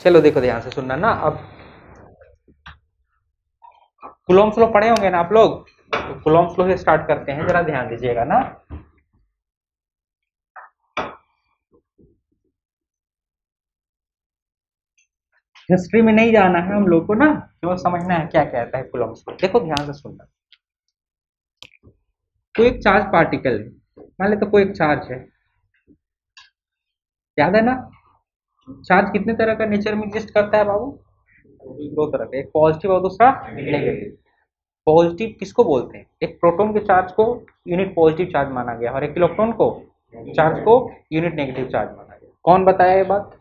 चलो देखो ध्यान से सुनना ना, अब कुलोम फ्लो पढ़े होंगे ना आप लोग? तो कुलोम फ्लो से स्टार्ट करते हैं, जरा ध्यान दीजिएगा ना। हिस्ट्री में नहीं जाना है हम लोग को ना केवल समझना है क्या कहता है कुलोम फ्लो? देखो ध्यान से सुनना। कोई एक चार्ज पार्टिकल है मान लेते कोई एक चार्ज है। याद है ना? चार्ज कितने तरह का नेचर में एग्जिस्ट करता है बाबू? दो तरह का एक पॉजिटिव और दूसरा नेगेटिव पॉजिटिव किसको बोलते हैं? एक प्रोटॉन के चार्ज को यूनिट पॉजिटिव चार्ज माना गया और एक इलेक्ट्रॉन को चार्ज को यूनिट नेगेटिव चार्ज माना गया। कौन बताया ये बात?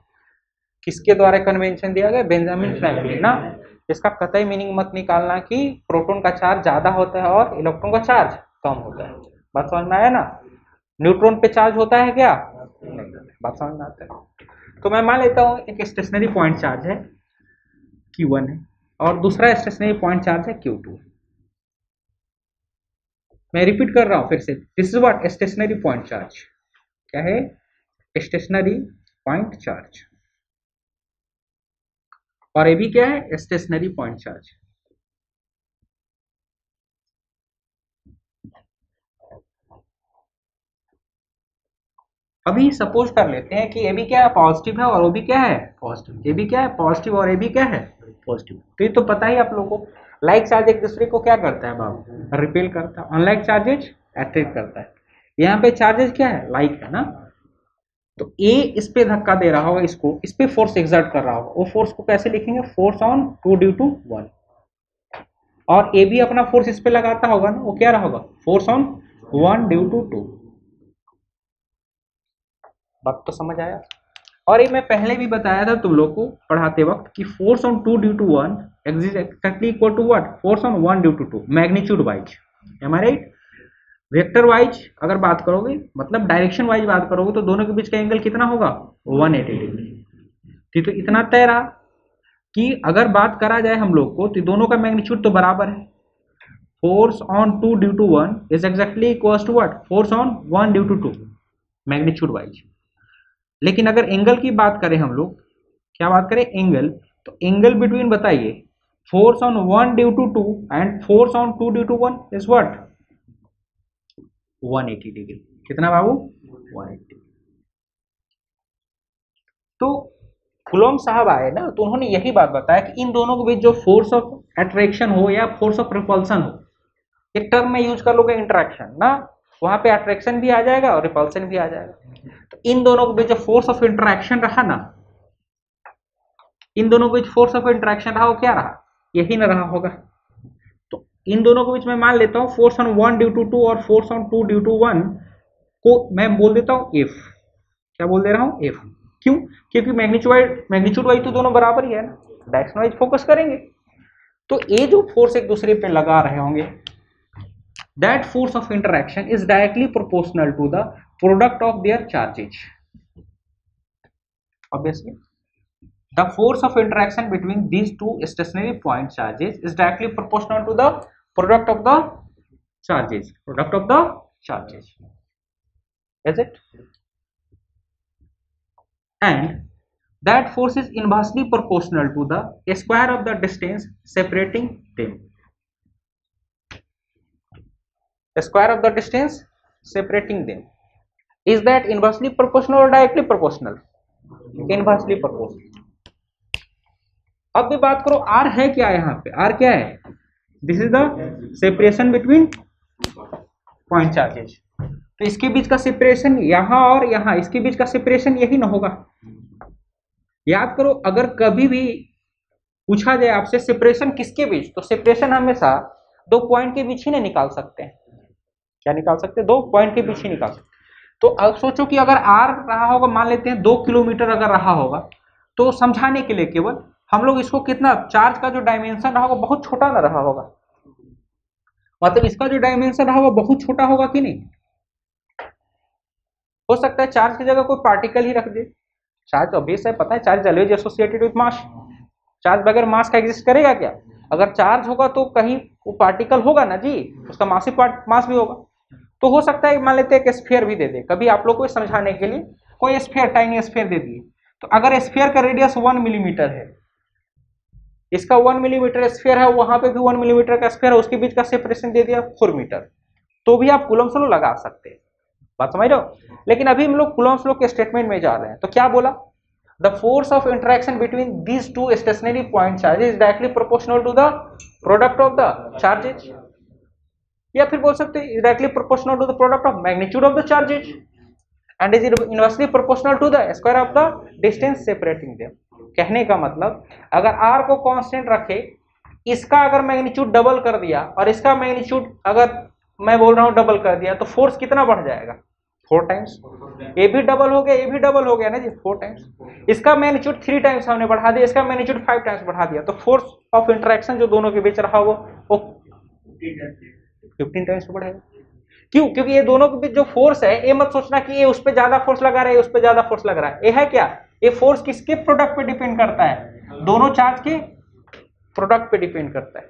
किसके द्वारा कन्वेंशन दिया गया? बेंजामिन फ्रैंकलिन ना? इसका कतई मीनिंग मत निकालना कि प्रोटॉन का चार्ज ज़्यादा होता है और इलेक्ट्रॉन का चार्ज कम होता है। बात समझ में आया ना? न्यूट्रॉन पे चार्ज होता है क्या? बात समझ में आता है। तो मैं मान लेता हूँ, एक स्टेशनरी पॉइंट चार्ज है Q1 है, और दूसरा स्टेशनरी पॉइंट चार्ज है Q2 मैं रिपीट कर रहा हूँ फिर से this is what stationary point charge क्या है? स्टेशनरी पॉइंट चार्ज और ये भी क्या है? स्टेशनरी पॉइंट चार्ज अभी सपोज़ कर लेते हैं कि ये भी क्या है पॉजिटिव है और वो भी क्या है? पॉजिटिव ये भी क्या है पॉजिटिव और ये भी क्या है? पॉजिटिव तो ये तो पता ही आप लोगों को। लाइक चार्ज एक दूसरे को क्या करता है बाबू? रिपेल करता है। अनलाइक चार्जेज अट्रैक्ट करता है। यहाँ पे चार्जेस क्या है? लाइक है ना? तो ए इस पे धक्का दे रहा होगा इसको इस पे फोर्स एग्जर्ट कर रहा होगा। वो फोर्स को कैसे लिखेंगे? Force on two due to one और ए भी अपना फोर्स इस पे लगाता होगा ना वो क्या रहा होगा? Force on one due to two बात तो समझ आया। और ये मैं पहले भी बताया था तुम लोग को पढ़ाते वक्त कि force on two due to one exactly equal to what force on one due to two magnitude wise am I right vector wise अगर बात करोगे मतलब डायरेक्शन वाइज बात करोगे तो दोनों के बीच का एंगल कितना होगा? 180 डिग्री ठीक तो इतना तय रहा कि अगर बात करा जाए हम लोग को तो दोनों का मैग्नीट्यूड तो बराबर है। Force on two due to one is exactly equal to what force on one due to two magnitude wise लेकिन अगर एंगल की बात करें हम लोग, क्या बात करें? एंगल तो एंगल बिटवीन बताइए. Force on one due to two and force on two due to one is what 180 degree कितना बाबू? 180 तो कुलोम साहब आए ना तो उन्होंने यही बात बताया कि इन दोनों के बीच जो फोर्स ऑफ़ अट्रैक्शन हो या फोर्स ऑफ़ रिपल्सन हो, एक टर्म में यूज़ कर लोगे इंट्रैक्शन ना? वहाँ पे अट्रैक्शन भी आ जाएगा और रिपल्सन भी आ जाएगा। इन दोनों के बीच फोर्स ऑफ़ इंटरेक्शन रहा ना, इन दोनों के बीच फोर्स ऑफ़ इंटरेक्शन रहा वो क्या रहा? यही ना रहा होगा। तो इन दोनों के बीच में मान लेता हूँ force on one due to two और force on two due to one को मैं बोल देता हूँ एफ़ क्या बोल दे रहा हूँ? एफ़ क्यों? क्योंकि मैग्नीट्यूड मैग्नीट्यूड वाइज तो दोनों बराबर ही है ना। डायरेक्शन वाइज फोकस करेंगे। तो ये जो फोर्स एक दूसरे पे लगा रहे होंगे, that force of interaction is directly proportional to the product of their charges. Obviously the force of interaction between these two stationary point charges is directly proportional to the product of the charges. Product of the charges. Is it? And that force is inversely proportional to the square of the distance separating them. Square of the distance separating them is that inversely proportional or directly proportional? Inversely proportional. अब भी बात करो, r है क्या यहाँ पे? R क्या है? This is the separation between point charges तो इसके बीच का सेपरेशन यहाँ और यहाँ, इसके बीच का सेपरेशन यही ना होगा। याद करो, अगर कभी भी पूछा जाए आपसे सेपरेशन किसके बीच तो सेपरेशन हमेशा दो पॉइंट के बीच ही नहीं निकाल सकते हैं। क्या निकाल सकते हैं? दो पॉइंट के बीच ही निकाल सकते तो अब सोचो कि अगर आर रहा होगा, मान लेते हैं दो किलोमीटर अगर रहा होगा तो समझाने के लिए केवल हम लोग इसको कितना चार्ज का जो डायमेंशन रहा होगा, बहुत छोटा ना रहा होगा। मतलब इसका जो डायमेंशन रहा होगा, बहुत छोटा होगा कि नहीं? हो सकता है चार्ज की जगह कोई पार्टिकल ही रख दे। चार्ज ऑब्वियस है, पता है charge always associated with mass charge बगैर मास का एग्जिस्ट करेगा क्या? अगर चार्ज होगा तो कहीं वो पार्टिकल होगा ना? जी, उसका मासिक मास भी होगा। तो हो सकता है मान लेते हैं एक स्फेयर भी दे दे। कभी आप लोग को समझाने के लिए, कोई स्फेयर टाइनी स्फेयर दे दिए। तो अगर स्फीयर का रेडियस वन मिलीमीटर है, इसका वन मिलीमीटर स्फीयर है, वहाँ पे भी वन मिलीमीटर का स्फीयर है, उसके बीच का सेपरेशन दे दिया फोर मीटर तो भी आप कुलम स्लो लगा सकते हैं। बात समझ रहे हो? लेकिन अभी हम लोग कुलम स्लो के स्टेटमेंट में जा रहे हैं। तो क्या बोला? The force of interaction between these two stationary point charges directly proportional to the product of the charges या फिर बोल सकते हैं directly proportional to the product of magnitude of the charges and is inversely proportional to the square of the distance separating them कहने का मतलब अगर R को कांस्टेंट रखे, इसका अगर मैग्नीट्यूड डबल कर दिया और इसका मैग्नीट्यूड अगर मैं बोल रहा हूँ डबल कर दिया तो फोर्स कितना बढ़ जाएगा? फोर टाइम्स ए भी डबल हो गया ए भी डबल हो गया ना जी? फोर टाइम्स इसका मैग्नीट्यूड थ्री टाइम्स हमने बढ़ा दिया, इसका मैग्नीट्यूड फाइव टाइम्स बढ़ा दिया तो फोर्स ऑफ़ इंटरेक्शन जो दोनों के बीच रहा वो फिफ्टीन टाइम्स बढ़ेगा क्यों? क्योंकि ये दोनों के बीच जो फोर्स है, ये मत सोचना कि ये उस पर ज़्यादा फोर्स लगा रहा है उस पर ज़्यादा फोर्स लग रहा है। ये है क्या? ये फोर्स किसके प्रोडक्ट पे डिपेंड करता है? दोनों चार्ज के प्रोडक्ट पे डिपेंड करता है।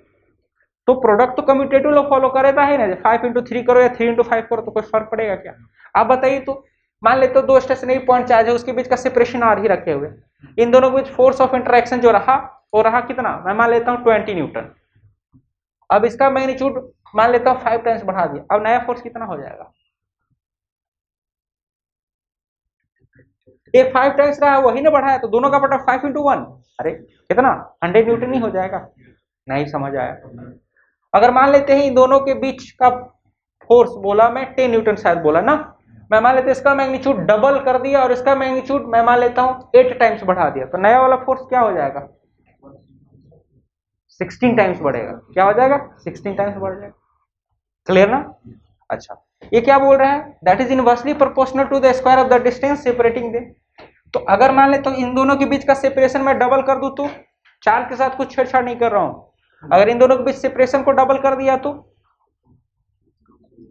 तो प्रोडक्ट तो कम्यूटेटिव लोग फॉलो करेगा है ना फाइव इंटू थ्री करो या थ्री इंटू फाइव करो तो कोई फ़र्क पड़ेगा क्या? आप बताइए तो मान लेते हो दो स्टेशनरी पॉइंट चार्ज है, उसके बीच का सेपरेशन आर ही रखे हुए। इन दोनों के बीच फोर्स ऑफ़ इंटरेक्शन जो रहा, वो रहा कितना? मैं मान लेता हूँ ट्वेंटी न्यूटन अब इसका मैग्नीट्यूड मान लेता हूँ फाइव टाइम्स बढ़ा दिया। अब नया फोर्स कितना हो जाएगा? ये फाइव टाइम्स रहा वही ना बढ़ाया तो दोनों का बटा फाइव इंटू वन अरे, कितना? हंड्रेड न्यूटन ही हो जाएगा। नहीं समझ आया। अगर मान लेते हैं इन दोनों के बीच का फोर्स बोला, मैं टेन न्यूटन शायद बोला ना। मैं मान लेता इसका मैग्नीट्यूड डबल कर दिया और इसका मैग्नीट्यूड मैं मान लेता हूँ एट टाइम्स बढ़ा दिया। तो नया वाला फोर्स क्या हो जाएगा? सिक्सटीन टाइम्स बढ़ेगा। क्या हो जाएगा? सिक्सटीन टाइम्स बढ़ जाएगा। क्लियर ना? अच्छा। ये क्या बोल रहा है? That is inversely proportional to the square of the distance separating they तो अगर मान ले तो इन दोनों के बीच का सेपरेशन मैं डबल कर दूँ तो? चार्ज के साथ कुछ छेड़छाड़ नहीं कर रहा हूँ। अगर इन दोनों के बीच सेपरेशन को डबल कर दिया तो?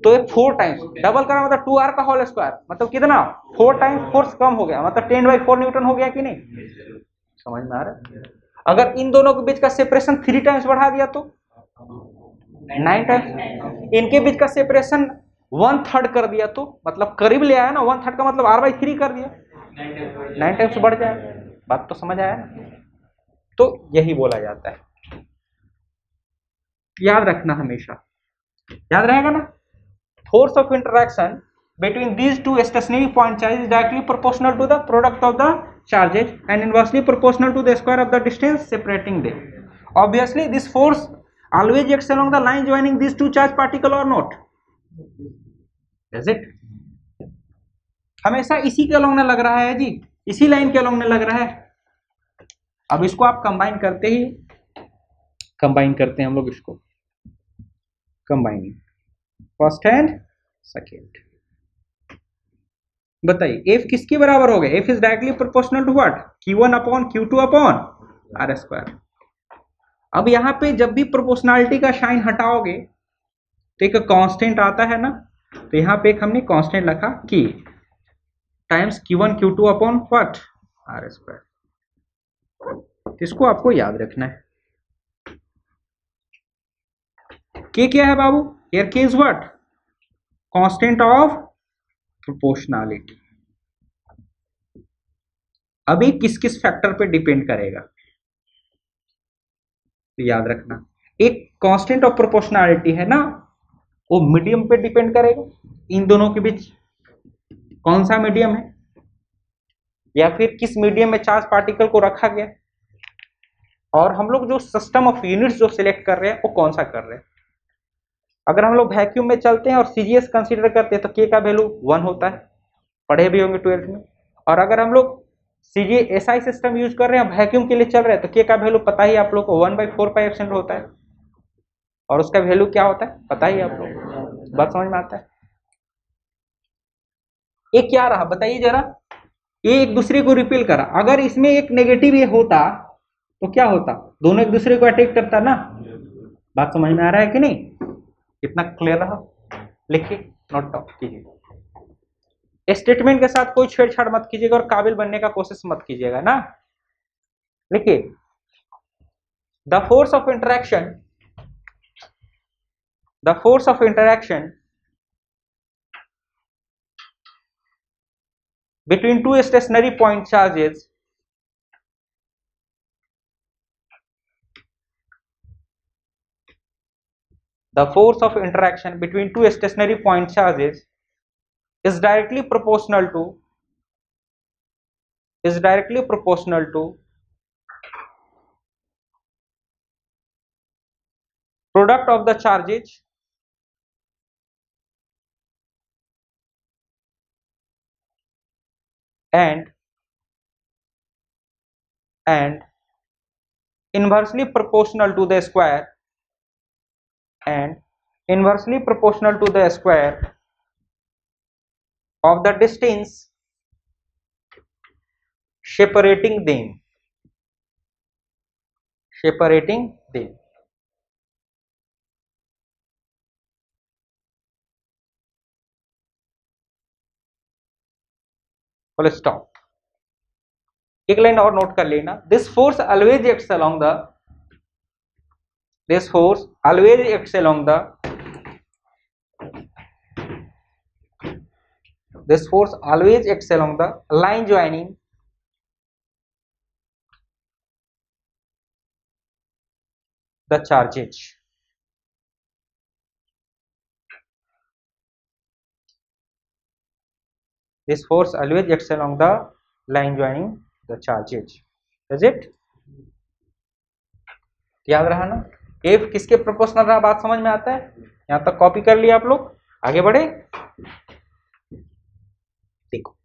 तो ये फोर टाइम्स डबल करा मतलब टू आर का होल स्क्वायर मतलब कितना? फोर टाइम्स फोर्स कम हो गया। मतलब टेन बाई फोर न्यूटन हो गया कि नहीं? समझ में आ रहा है? अगर इन दोनों के बीच का सेपरेशन थ्री टाइम्स बढ़ा दिया तो? नाइन टेन इनके बीच का सेपरेशन वन थर्ड कर दिया तो मतलब करीब ले आया ना वन थर्ड का मतलब आर बाई थ्री कर दिया। नाइन टाइम्स बढ़ जाए। बात तो समझ आया? ना तो यही बोला जाता है। याद रखना हमेशा। याद रहेगा ना? Force of interaction between these two stationary point charge directly proportional to the product of the charges and inversely proportional to the square of the distance separating they obviously this force always acts along the line joining these two charge particle or not. Is it? हमेशा इसी के along लग रहा है जी। इसी line के along लग रहा है। अब इसको आप कंबाइन करते ही कंबाइन करते हैं हम लोग इसको। कंबाइनिंग फ़र्स्ट एंड सेकेंड बताइए एफ़ किसके बराबर हो गए? F is directly proportional to what Q one upon Q two upon R square अब यहाँ पे जब भी प्रोपोर्शनलिटी का शाइन हटाओगे तो एक कांस्टेंट आता है ना तो यहाँ पे एक हमने कांस्टेंट लिखा की times Q one Q two upon what R square इसको आपको याद रखना है। के क्या है बाबू? Here k is what? Constant of proportionality. अभी किस किस फैक्टर पे डिपेंड करेगा? तो याद रखना। एक कांस्टेंट ऑफ़ प्रोपोर्शनैलिटी है ना, वो मीडियम पे डिपेंड करेगा। इन दोनों के बीच कौन सा मीडियम है? या फिर किस मीडियम में चार्ज पार्टिकल को रखा गया? और हम लोग जो सिस्टम ऑफ़ यूनिट्स जो सिलेक्ट कर रहे हैं, वो कौन सा कर रहे हैं? अगर हम लोग वैक्यूम में चलते हैं और सीजीएस कंसीडर करते हैं तो के का वैल्यू वन होता है। पढ़े भी होंगे ट्वेल्थ में। और अगर हम लोग सीजीए एसआई सिस्टम यूज़ कर रहे हैं वैक्यूम के लिए चल रहे हैं तो के का वैल्यू पता ही आप लोग को one by four five percent होता है। और उसका वैल्यू क्या होता है? पता ही आप लोग बात समझ में आता है? ये क्या रहा? बताइए जरा। ये एक दूसरे को रिपील करा। अगर इसमें एक नेगेटिव ये होता तो क्या होता? दोनों एक दूसरे को अटैक करता ना? बात समझ में आ रहा है कि नहीं? कितना क्लियर रहा? लिखिए नोट डाउन कीजिए। स्टेटमेंट के साथ कोई छेड़छाड़ मत कीजिएगा और काबिल बनने का कोशिश मत कीजिएगा, ना? देखिए the force of interaction the force of interaction between two stationary point charges the force of interaction between two stationary point charges is directly proportional to is directly proportional to product of the charges and and inversely proportional to the square and inversely proportional to the square of the distance separating them separating them full stop एक line और note कर लेना this force always acts along the this force always acts along the this force always acts along the line joining the charges this force always acts along the line joining the charges is it याद रहा ना F किसके proportional रहा बात समझ में आता है यहाँ तक कॉपी कर लिया आप लोग आगे बढ़े देखो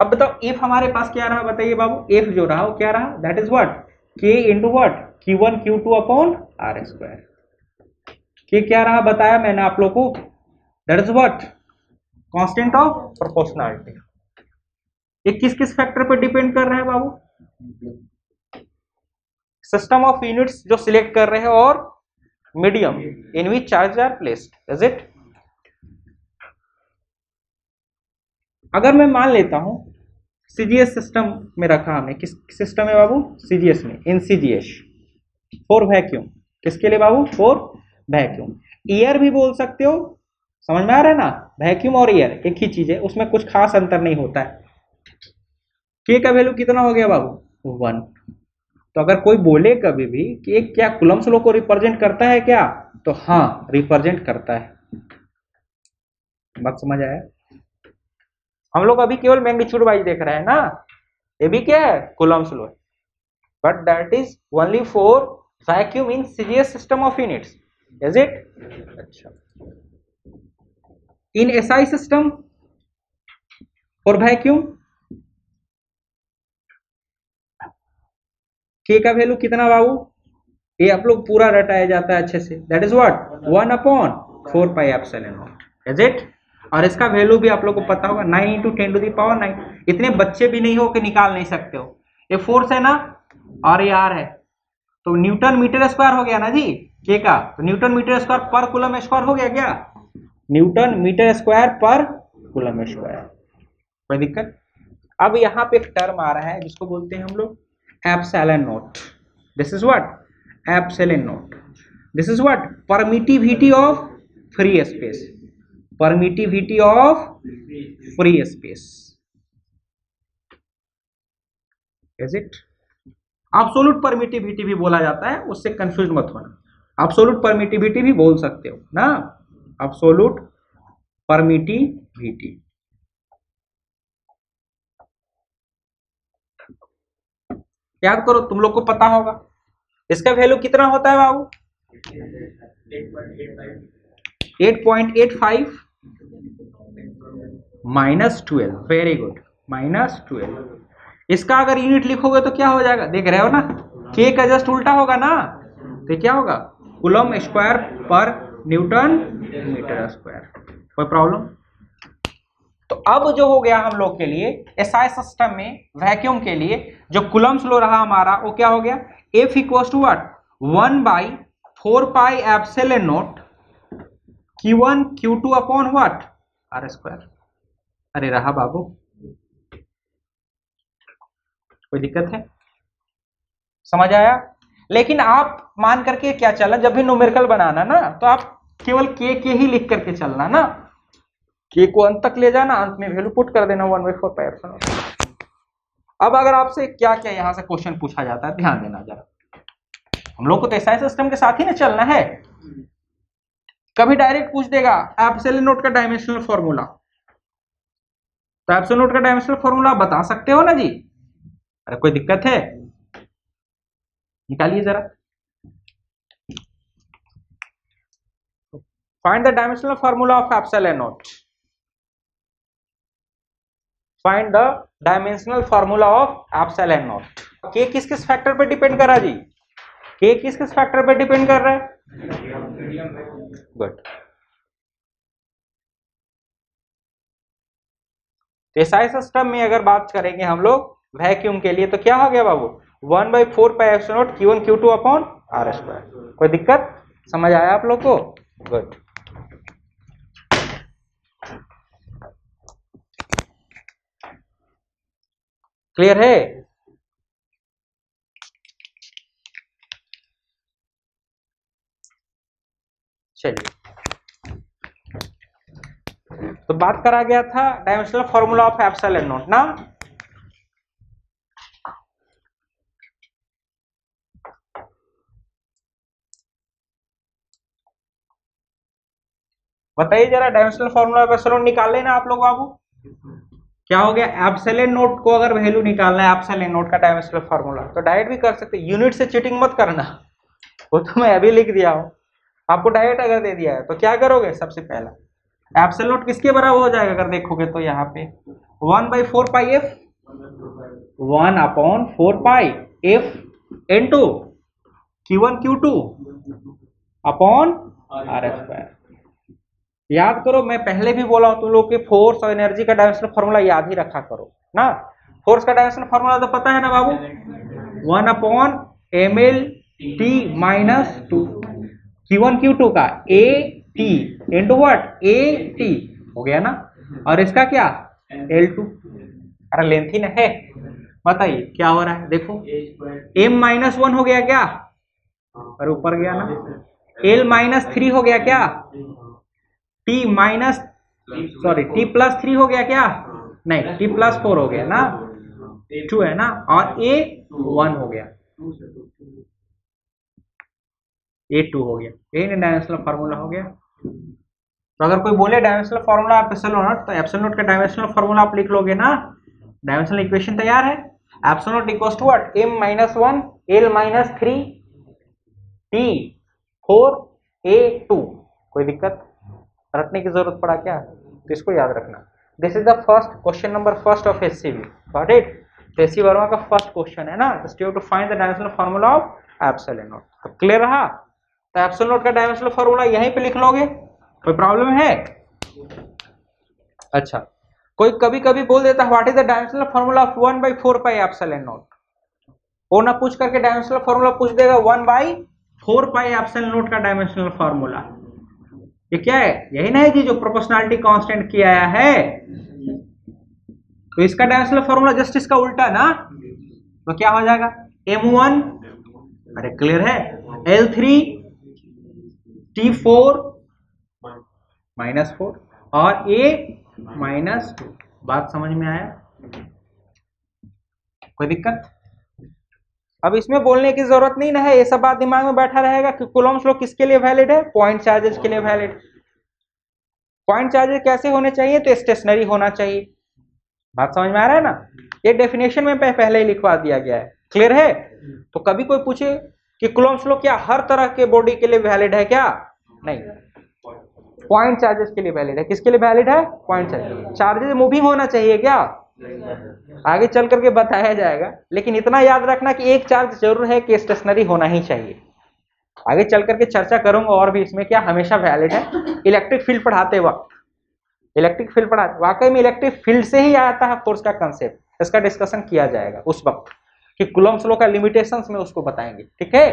अब बताओ इफ़ हमारे पास क्या रहा बताइए बाबू? इफ़ जो रहा वो क्या रहा? That is what K into what Q one Q two upon R square K क्या रहा बताया मैंने आप लोग को? That is what constant of proportionality ये किस किस फैक्टर पर डिपेंड कर रहा है बाबू? सिस्टम ऑफ़ यूनिट्स जो सिलेक्ट कर रहे हैं और medium in which charge are placed is it अगर मैं मान लेता हूँ सीजीएस सिस्टम में रखा हमने, किस सिस्टम है बाबू? सीजीएस में इन सीजीएस फोर वैक्यूम किसके लिए बाबू? फोर वैक्यूम ईयर भी बोल सकते हो, समझ में आ रहा है ना? वैक्यूम और ईयर एक ही चीज़ है, उसमें कुछ खास अंतर नहीं होता है। के का वैल्यू कितना हो गया बाबू? वन तो अगर कोई बोले कभी भी कि एक क्या कुलम्स लो को रिप्रेजेंट करता है क्या तो हाँ रिप्रेजेंट करता है। बात समझ आया? हम लोग अभी केवल मैग्नीट्यूड वाइज देख रहे हैं ना? ये भी क्या है? Coulombs law but that is only for vacuum in serious system of units is it अच्छा। In SI system for vacuum K का वैल्यू कितना बाबू ये आप लोग पूरा रटाया जाता है अच्छे से। That is what one upon. Four pi epsilon naught is it और इसका वैल्यू भी आप लोग को पता होगा nine into ten to the power nine इतने बच्चे भी नहीं हो कि निकाल नहीं सकते हो। ये फोर्स है ना? और ये आर है। तो न्यूटन मीटर स्क्वायर हो गया ना जी? के का। तो न्यूटन मीटर स्क्वायर पर कुलम स्क्वायर हो गया क्या? न्यूटन मीटर स्क्वायर पर कुलम स्क्वायर कोई दिक्कत? अब यहाँ पे एक टर्म आ रहा है, जिसको बोलते हैं हम लोग epsilon naught this is what epsilon naught this is what permittivity of free space permittivity of free space is it absolute permittivity भी बोला जाता है, उससे कंफ्यूज मत होना। एब्सोल्यूट परमिटिविटी भी बोल सकते हो, ना? एब्सोल्यूट परमिटिविटी याद करो, तुम लोग को पता होगा। इसका वैल्यू कितना होता है बाबू? 8.85 minus twelve very good minus twelve इसका अगर यूनिट लिखोगे तो क्या हो जाएगा? देख रहे हो ना? के का जस्ट उल्टा होगा ना? तो क्या होगा? कुलम स्क्वायर पर न्यूटन मीटर स्क्वायर कोई प्रॉब्लम तो अब जो हो गया हम लोग के लिए एसआई सिस्टम में वैक्यूम के लिए, जो कुलम स्लो रहा हमारा, वो क्या हो गया? F equal to one by four pi epsilon naught Q one Q two upon what R square अरे रहा बाबू। कोई दिक्कत है? समझ आया? लेकिन आप मान करके क्या चलना? जब भी न्यूमेरिकल बनाना ना तो आप केवल के के ही लिख करके चलना ना। के को अंत तक ले जाना, अंत में वैल्यू पुट कर देना वन बाई फोर पाई अब अगर आपसे क्या क्या यहाँ से क्वेश्चन पूछा जाता है, ध्यान देना जरा। हम लोग को तो ऐसा सिस्टम के साथ ही ना चलना है। कभी डायरेक्ट पूछ देगा एप्सिलॉन नोट का डायमेंशनल फॉर्मूला तो एप्सिलॉन नोट का डायमेंशनल फॉर्मूला बता सकते हो ना जी? अरे कोई दिक्कत है? निकालिए जरा। Find the dimensional formula of epsilon naught find the dimensional formula of epsilon naught के किस किस फैक्टर पे डिपेंड कर जी? के किस किस फैक्टर पे डिपेंड कर रहा है? गुड एसआई सिस्टम में अगर बात करेंगे हम लोग वैक्यूम के लिए तो क्या हो गया बाबू? One by four pi F naught Q one Q two upon R S square कोई दिक्कत? समझ आया आप लोग को? गुड क्लियर है? चलिए। तो बात करा गया था dimensional formula of epsilon naught ना बताइए जरा डायमेंशनल फॉर्मूला ऑफ़ एप्सल निकाल लेना आप लोग बाबू। क्या हो गया? एप्सलेन नोट को अगर वैल्यू निकालना है एप्सलेन नोट का डायमेंशनल फॉर्मूला तो डायरेक्ट भी कर सकते यूनिट से चीटिंग मत करना। वो तो मैं अभी लिख दिया हूँ। आपको डायरेक्ट अगर दे दिया है तो क्या करोगे सबसे पहला? एप्सलोट किसके बराबर हो जाएगा अगर देखोगे तो यहाँ पे? One by four pi F one upon four pi F N two Q one Q two upon R square याद करो, मैं पहले भी बोला हूँ तुम लोग के फोर्स और एनर्जी का डायमेंशनल फॉर्मूला याद ही रखा करो, ना? फोर्स का डायमेंशनल फॉर्मूला तो पता है ना बाबू? One upon M L T minus two Q one Q two का A T into what A T हो गया ना? और इसका क्या? एल टू अरे लेंथ ही ना है। बताइए, क्या हो रहा है? देखो। एम माइनस वन हो गया क्या? और ऊपर गया ना? एल माइनस थ्री हो गया क्या? T minus sorry T plus three हो गया क्या? नहीं टी प्लस फोर हो गया ना? टू है ना? और ए वन हो गया। ए टू हो गया। ए डायमेंशनल फार्मूला हो गया। तो अगर कोई बोले डायमेंशनल फार्मूला आप एप्सल नोट तो एप्सल नोट का डायमेंशनल फार्मूला आप लिख लोगे ना। डायमेंशनल इक्वेशन तैयार है। Epsilon naught equals to what M minus one L minus three T four A two कोई दिक्कत? रखने की ज़रूरत पड़ा क्या? तो इसको याद रखना। This is the first question number first of S C B got it तो एस वर्मा का फ़र्स्ट क्वेश्चन है ना। Just you to find the dimensional formula of epsilon naught तो क्लियर रहा? तो एप्सल नोट का डायमेंशनल फॉर्मूला यहीं पे लिख लोगे? कोई प्रॉब्लम है? अच्छा कोई कभी कभी बोल देता है what is the dimensional formula of one by four pi epsilon naught वो ना पूछ करके डायमेंशनल फॉर्मूला पूछ देगा one by four pi epsilon naught का डायमेंशनल फॉर्मूला ये क्या है? यही ना है जी जो प्रोपोर्शनलिटी कांस्टेंट किया है? तो इसका डायमेंशनल फॉर्मूला जस्ट इसका उल्टा ना? तो क्या हो जाएगा? एम वन अरे क्लियर है। L three T four minus four और ए माइनस टू। बात समझ में आया? कोई दिक्कत? अब इसमें बोलने की ज़रूरत नहीं ना है, ये सब बात दिमाग में बैठा रहेगा कि कुलम्स लो किसके लिए वैलिड है? पॉइंट चार्जेस के लिए वैलिड पॉइंट चार्जेस कैसे होने चाहिए? तो स्टेशनरी होना चाहिए। बात समझ में आ रहा है ना? ये डेफिनेशन में पहले ही लिखवा दिया गया है। क्लियर है? तो कभी कोई पूछे कि क्लोम्स लो क्या? हर तरह के बॉडी के लिए वैलिड है क्या? नहीं। पॉइंट चार्जेस के लिए वैलिड है। किसके लिए वैलिड है? पॉइंट चार्जेस चार्जेस मूविंग होना चाहिए क्या? आगे चल करके बताया जाएगा। लेकिन इतना याद रखना कि एक चार्ज ज़रूर है कि स्टेशनरी होना ही चाहिए। आगे चल करके चर्चा करूँगा और भी इसमें क्या हमेशा वैलिड है। इलेक्ट्रिक फ़ील्ड पढ़ाते वक्त। इलेक्ट्रिक फ़ील्ड पढ़ाते वाकई में इलेक्ट्रिक फ़ील्ड से ही आता है फोर्स का कंसेप्ट इसका डिस्कशन किया जाएगा उस वक्त। कि कुलम्स लो का लिमिटेशंस में उसको बताएँगे, ठीक है?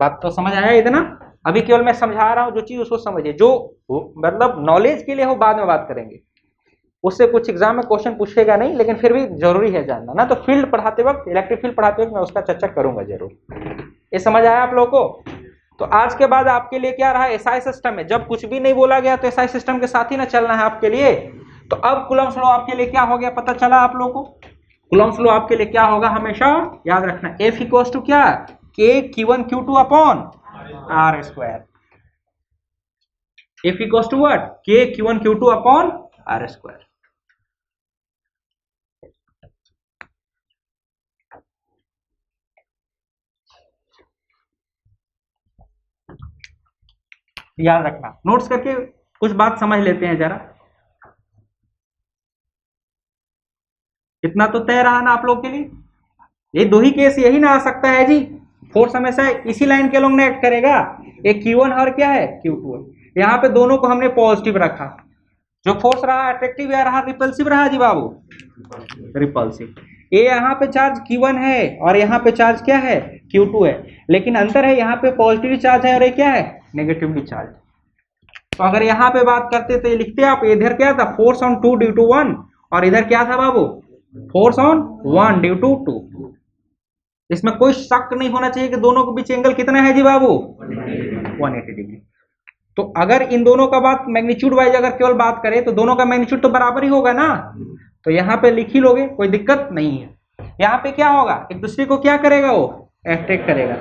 बात तो समझ आया इतना? अभी केवल मैं समझा रहा हूँ जो चीज़ उसको समझिए, जो मतलब नॉलेज के लिए हो बाद में बात करेंगे। उससे कुछ एग्ज़ाम में क्वेश्चन पूछेगा नहीं, लेकिन फिर भी ज़रूरी है जानना, ना तो फ़ील्ड पढ़ाते वक्त इलेक्ट्रिक फ़ील्ड पढ़ाते वक्त मैं उसका चर्चा करूँगा ज़रूर। ये समझ आया आप लोगों को? तो आज के बाद आपके लिए क्या रहा? एसआई सिस्टम है। जब कुछ भी नहीं बोला गया तो एसआई सिस्टम के साथ ही ना चलना है आपके लिए। तो अब कुलम स्लो आपके लिए क्या हो गया पता चला आप लोगों को? कुलम स्लो आपके लिए क्या होगा हमेशा? याद रखना एफ़ इक्वस टू क्या? K Q one Q two upon R square F equals to what K Q one Q two upon R square याद रखना। नोट्स करके कुछ बात समझ लेते हैं जरा। इतना तो तय रहा ना आप लोग के लिए। ये दो ही केस यही ना आ सकता है जी। फोर्स हमेशा इसी लाइन के लोग ने एक्ट करेगा। एक क्यू और क्या है? क्यू टू है। यहाँ पे दोनों को हमने पॉजिटिव रखा। जो फोर्स रहा अट्रैक्टिव या रहा रिपल्सिव रहा जी बाबू? रिपल्सिव ये यहाँ पे चार्ज Q1 है और यहाँ पे चार्ज क्या है? Q2 है। लेकिन अंतर है, यहाँ पे पॉजिटिव चार्ज है और ये क्या है? नेगेटिवली चार्ज तो अगर यहाँ पे बात करते तो ये लिखते आप, इधर क्या था? Force on two due to one और इधर क्या था बाबू? Force on one due to two. इसमें कोई शक नहीं होना चाहिए कि दोनों के बीच एंगल कितना है जी बाबू? 180 डिग्री। तो अगर इन दोनों का बात मैग्नीट्यूड वाइज अगर केवल बात करें तो दोनों का मैग्नीट्यूड तो बराबर ही होगा ना? तो यहाँ पे लिख ही लोगे, कोई दिक्कत नहीं है। यहाँ पे क्या होगा? एक दूसरे को क्या करेगा वो? अट्रैक्ट करेगा।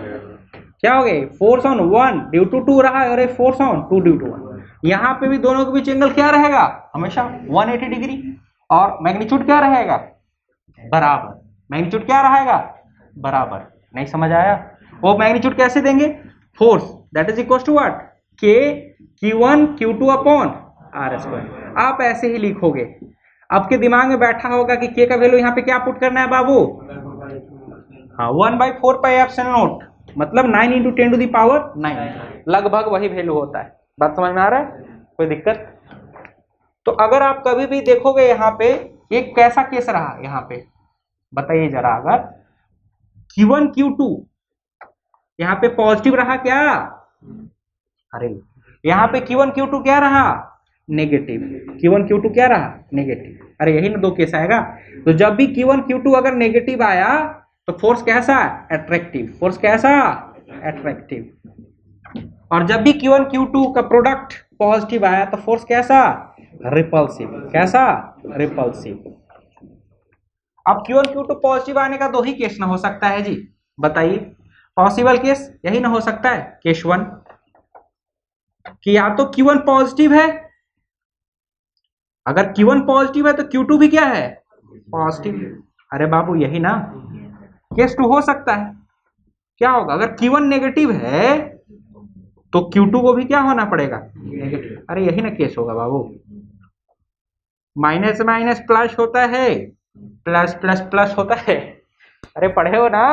क्या हो गए force on one due to two रहा है और force on two due to one यहाँ पे भी दोनों के बीच एंगल क्या रहेगा? हमेशा 180 डिग्री। और मैग्नीट्यूड क्या रहेगा? बराबर। मैग्नीट्यूड क्या रहेगा? बराबर। नहीं समझ आया? वो मैग्नीट्यूड कैसे देंगे? Force that is equal to what K Q one Q two upon R square आप ऐसे ही लिखोगे। आपके दिमाग में बैठा होगा कि के का वैल्यू यहाँ पे क्या पुट करना है बाबू? हाँ one by four pi F naught मतलब nine into ten to the power nine लगभग वही वैल्यू होता है। बात समझ में आ रहा है? कोई दिक्कत? तो अगर आप कभी भी देखोगे यहाँ पे ये कैसा केस रहा यहाँ पे? बताइए जरा अगर। Q1 Q2 यहाँ पे पॉजिटिव रहा क्या? अरे, यहाँ पे Q1 Q2 क्या रहा? नेगेटिव Q1 Q2 क्या रहा? नेगेटिव अरे, यही ना दो केस आएगा। तो जब भी Q1 Q2 अगर नेगेटिव आया तो फोर्स कैसा? अट्रैक्टिव फोर्स कैसा? अट्रैक्टिव और जब भी Q1 Q2 का प्रोडक्ट पॉजिटिव आया तो फोर्स कैसा? रिपल्सिव कैसा? रिपल्सिव अब Q1 Q2 पॉजिटिव आने का दो ही केस ना हो सकता है जी? बताइए। पॉसिबल केस यही ना हो सकता है। केस वन कि या तो क्यू वन पॉजिटिव है। अगर क्यू वन पॉजिटिव है तो क्यू टू भी क्या है? पॉजिटिव अरे बाबू यही ना। केस टू हो सकता है। क्या होगा? अगर क्यू वन नेगेटिव है तो क्यू टू को भी क्या होना पड़ेगा? नेगेटिव अरे यही ना केस होगा बाबू। माइनस माइनस प्लस होता है। प्लस प्लस प्लस होता है। अरे, पढ़े हो ना?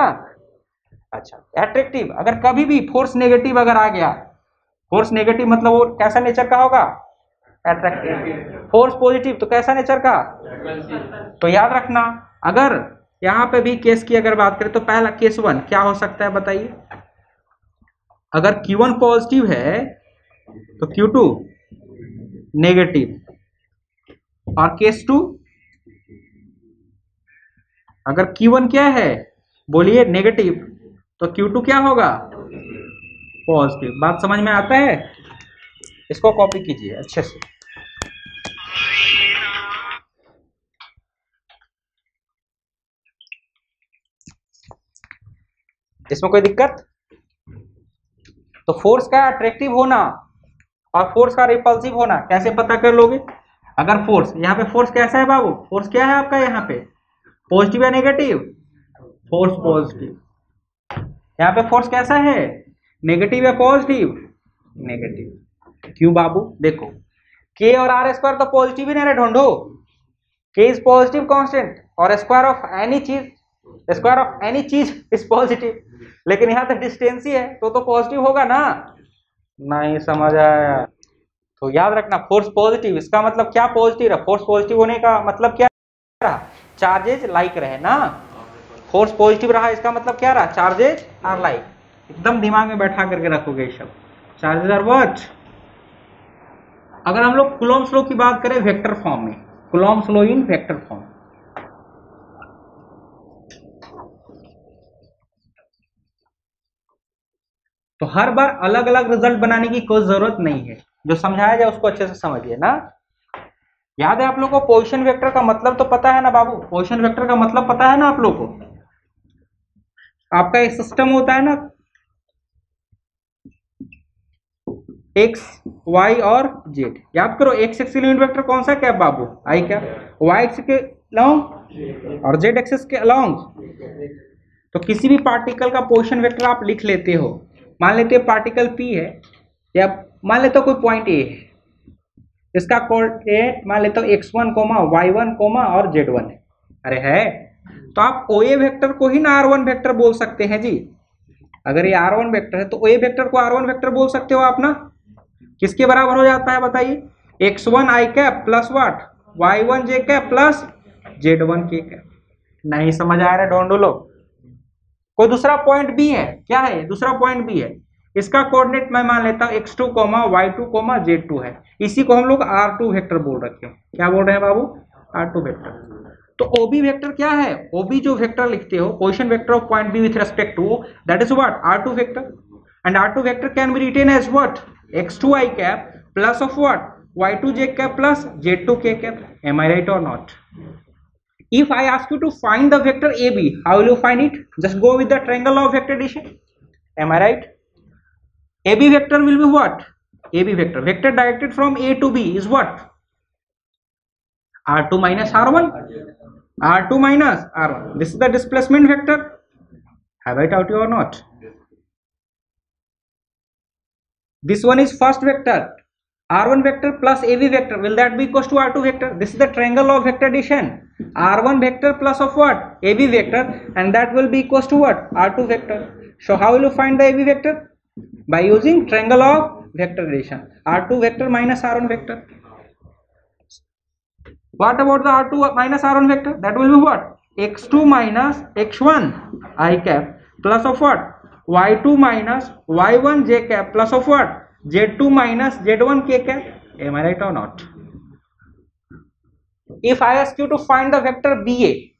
अच्छा एट्रेक्टिव अगर कभी भी फोर्स नेगेटिव अगर आ गया फोर्स नेगेटिव मतलब वो कैसा नेचर का होगा? एट्रैक्टिव फोर्स पॉजिटिव तो कैसा नेचर का? तो याद रखना, अगर यहाँ पे भी केस की अगर बात करें तो पहला केस वन क्या हो सकता है बताइए? अगर Q1 पॉजिटिव है तो Q2 नेगेटिव और केस टू अगर Q1 क्या है? बोलिए नेगेटिव तो Q2 क्या होगा? पॉजिटिव बात समझ में आता है? इसको कॉपी कीजिए, अच्छे से। इसमें कोई दिक्कत? तो फोर्स का अट्रैक्टिव होना और फोर्स का रिपल्सिव होना, कैसे पता कर लोगे? अगर फोर्स यहाँ पे फोर्स कैसा है बाबू? फोर्स क्या है आपका यहाँ पे? पॉजिटिव या नेगेटिव फोर्स पॉजिटिव यहाँ पे फोर्स कैसा है? नेगेटिव या पॉजिटिव नेगेटिव क्यों बाबू? देखो के और आर स्क्वायर तो पॉजिटिव ही नहीं ढूंढो। के इज़ पॉजिटिव कांस्टेंट और स्क्वायर ऑफ़ एनी चीज़ स्क्वायर ऑफ़ एनी चीज़ इज़ पॉजिटिव लेकिन यहाँ तो डिस्टेंस ही है तो तो पॉजिटिव होगा ना? नहीं, समझ आया। तो याद रखना फोर्स पॉजिटिव इसका मतलब क्या पॉजिटिव है फोर्स पॉजिटिव होने का मतलब क्या रहा? चार्जेज लाइक रहे ना? फोर्स पॉजिटिव रहा, इसका मतलब क्या रहा? चार्जेज आर लाइक एकदम दिमाग में बैठा करके रखोगे सब। चार्जेज आर वॉट अगर हम लोग कुलोम स्लो की बात करें वेक्टर फॉर्म में। Coulomb's law इन वेक्टर फॉर्म तो हर बार अलग अलग रिज़ल्ट बनाने की कोई ज़रूरत नहीं है। जो समझाया जाए उसको अच्छे से समझिए ना। याद है आप लोगों को पोजिशन वेक्टर का मतलब तो पता है ना बाबू? पोजिशन वेक्टर का मतलब पता है ना आप लोगों को? आपका एक सिस्टम होता है ना। एक्स वाई और जेड याद करो एक्स एक्स एलिमेंट वेक्टर कौन सा क्या बाबू? आई क्या? वाई एक्स के अलोंग और जेड एक्सेस के अलोंग तो किसी भी पार्टिकल का पोजिशन वेक्टर आप लिख लेते हो। मान लेते हैं पार्टिकल पी है, या मान लेते हो कोई पॉइंट ए है इसका कोऑर्डिनेट मान लेते हो X one comma Y one comma और जेड वन है। अरे है। तो आप ओ ए वेक्टर को ही ना आर वन वेक्टर बोल सकते हैं जी। अगर ये आर वन वेक्टर है तो ओ ए वेक्टर को आर वन वेक्टर बोल सकते हो आप ना? किसके बराबर हो जाता है बताइए? X one I cap plus what Y one J cap plus Z one K cap नहीं समझ आ रहा है डोंडोलो कोई दूसरा पॉइंट भी है? क्या है? दूसरा पॉइंट भी है। इसका कोऑर्डिनेट मैं मान लेता हूँ X two comma Y two comma Z two है। इसी को हम लोग आर टू वेक्टर बोल रखे हैं। क्या बोल रहे हैं बाबू? आर टू वेक्टर तो ओबी वेक्टर क्या है? ओबी जो वेक्टर लिखते हो position vector of point B with respect to that is what R two vector and R two vector can be written as what X two I cap plus of what Y two J cap plus Z two K cap am I right और not if i ask you to find the vector ab how will you find it? Just go with the triangle of vector addition am i right? Ab vector will be what? Ab vector. Vector directed from a to b is what? R2 minus r1 r2 minus r1 this is the displacement vector. Have i taught you or not? This one is first vector. R1 vector plus ab vector. Will that be equals to r2 vector? This is the triangle of vector addition. R1 vector plus of what? Ab vector. And that will be equals to what? R2 vector. So how will you find the ab vector by using triangle of vector addition r2 vector minus r1 vector. What about the r2 minus r1 vector? That will be what? X2 minus x1 i cap plus of what? Y2 minus y1 j cap plus of what? Z2 minus z1 k cap. Am i right or not? If i ask you to find the vector ba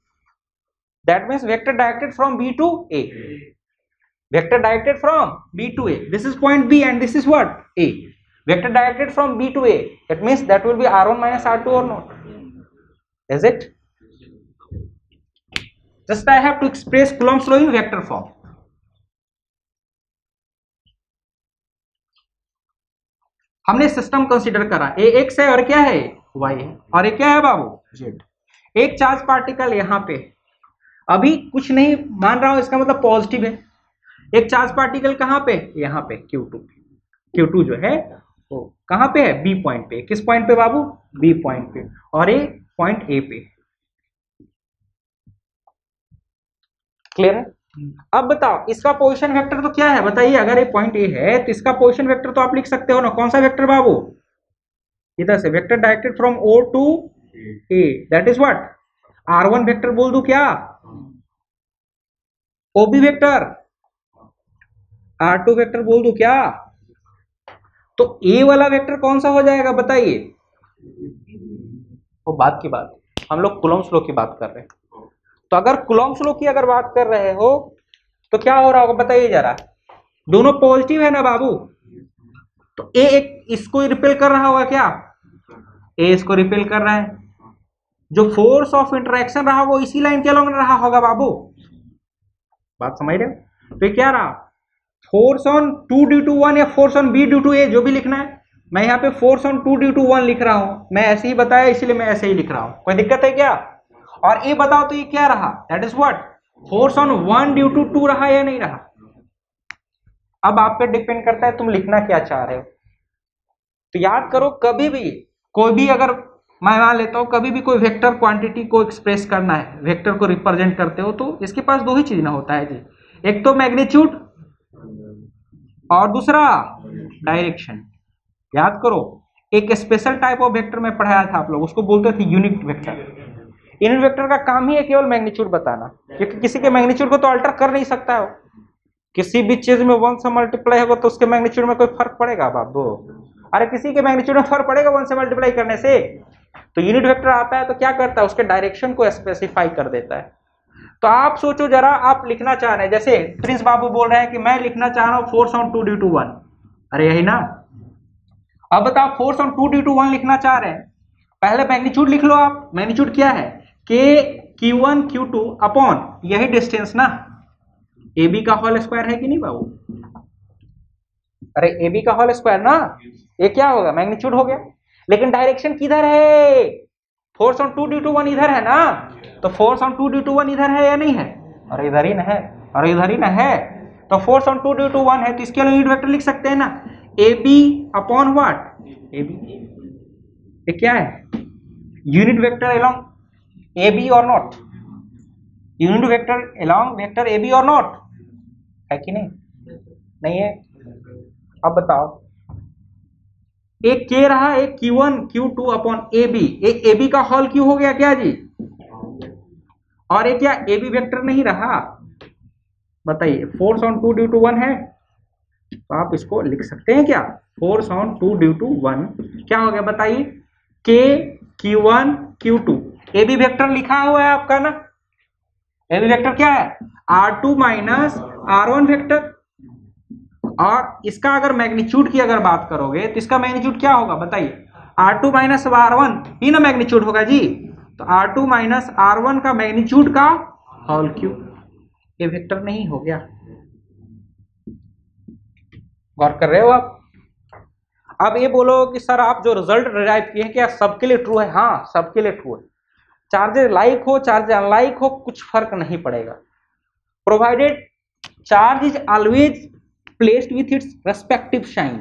that means vector directed from b to a vector directed from b to a this is point b and this is what a vector directed from b to a that means that will be r1 minus r2 or not is it just i have to express coulomb's law in vector form हमने system consider करा ए X है और क्या है Y है और ये क्या है बाबू जेड एक चार्ज पार्टिकल यहाँ पे अभी कुछ नहीं मान रहा हूँ इसका मतलब पॉजिटिव है एक चार्ज पार्टिकल कहाँ पे? यहाँ पे Q2 पे। Q2 जो है वो कहाँ पे है? बी पॉइंट पे। किस पॉइंट पे बाबू? बी पॉइंट पे। और ए पॉइंट ए पे। क्लियर है? अब बताओ इसका पोजीशन वेक्टर तो क्या है? बताइए अगर ये पॉइंट ए है तो इसका पोजीशन वेक्टर तो आप लिख सकते हो ना। कौन सा वेक्टर बाबू? इधर से vector directed from O to A that is what R one vector बोल दू क्या? OB vector R two vector बोल दू क्या? तो ए वाला वेक्टर कौन सा हो जाएगा, बताइए। वो बात की बात। हम लोग कुलम स्लो की बात कर रहे हैं। तो अगर कुलम स्लो की अगर बात कर रहे हो तो क्या हो रहा होगा, बताइए जरा। दोनों पॉजिटिव है ना, बाबू? तो ए एक इसको रिपेल कर रहा होगा क्या? ए इसको रिपेल कर रहा है। जो फोर्स ऑफ़ इंटरेक्शन रहा, वो इसी लाइन के अलॉन्ग रहा होगा, बाबू। बात समझ रहे हो? तो क्या रहा? Force on two due to one या force on B due to A जो भी लिखना है, मैं यहाँ पे force on two due to one लिख रहा हूँ। मैं ऐसे ही बताया, इसलिए मैं ऐसे ही लिख रहा हूँ। कोई दिक्कत है क्या? और ए बताओ तो ये क्या रहा? That is what force on one due to two रहा या नहीं रहा? अब आप पे डिपेंड करता है, तुम लिखना क्या चाह रहे हो? तो याद करो, कभी भी, कोई भी अगर मैं मान लेता हूँ, कभी भी कोई वेक्टर क्वांटिटी को एक्सप्रेस करना है वेक्टर को रिप्रेजेंट करते हो तो इसके पास दो ही चीज़ ना होता है जी। एक तो मैग्नीट्यूड और दूसरा डायरेक्शन याद करो, एक स्पेशल टाइप ऑफ़ वेक्टर में पढ़ाया था आप लोग, उसको बोलते थे यूनिट वेक्टर यूनिट वेक्टर का काम ही है केवल मैग्नीट्यूड बताना, क्योंकि किसी के मैग्नीट्यूड को तो अल्टर कर नहीं सकता है किसी भी चीज़ में वन से मल्टीप्लाई होगा तो उसके मैग्नीट्यूड में कोई फ़र्क पड़ेगा, बाबू. अरे किसी के मैग्नीट्यूड में फ़र्क पड़ेगा वन से मल्टीप्लाई करने से. तो यूनिट वेक्टर आता है तो क्या करता है, उसके डायरेक्शन को स्पेसिफाई कर देता है. तो आप सोचो जरा, आप लिखना चाह रहे हैं। जैसे प्रिंस बाबू बोल रहे हैं कि मैं लिखना चाह रहा हूँ force on two due to one. अरे यही ना? अब बताओ force on two due to one लिखना चाह रहे हैं। पहले मैग्नीट्यूड लिख लो आप। मैग्नीट्यूड क्या है? K Q one Q two upon यही डिस्टेंस ना? ए बी का होल स्क्वायर है कि नहीं बाबू? अरे ए बी का होल स्क्वायर ना? ये क्या होगा? मैग्नीट्यूड हो गया। लेकिन डायरेक्शन किधर है? Force on two due to one इधर है ना? तो force on two due to one इधर है या नहीं है? और इधर ही ना है, और इधर ही ना है। तो force on two due to one है तो इसके लिए यूनिट वेक्टर लिख सकते हैं ना। A B upon what A B ये क्या है? Unit vector along A B और not unit vector along vector A B और नॉट है कि नहीं? नहीं है? अब बताओ। एक के रहा, एक Q one Q two upon A B A B का हॉल क्यू हो गया क्या जी? और एक क्या ए बी वेक्टर नहीं रहा? बताइए force on two due to one है? तो आप इसको लिख सकते हैं क्या? Force on two due to one क्या हो गया बताइए? K Q one Q two A B vector लिखा हुआ है आपका ना? ए बी वेक्टर क्या है? R two minus R one vector और इसका अगर मैग्नीट्यूड की अगर बात करोगे तो इसका मैग्नीट्यूड क्या होगा बताइए? R two minus R one ही ना मैग्नीट्यूड होगा जी? तो R two minus R one का मैग्नीट्यूड का होल क्यूब ये वेक्टर नहीं हो गया। गौर कर रहे हो आप? अब ये बोलो कि सर आप जो रिज़ल्ट डिराइव किए हैं, क्या सबके लिए ट्रू है? हाँ सबके लिए ट्रू है। चार्जेस लाइक हो चार्ज अनलाइक हो, कुछ फ़र्क नहीं पड़ेगा। Provided charge is always placed with its respective sign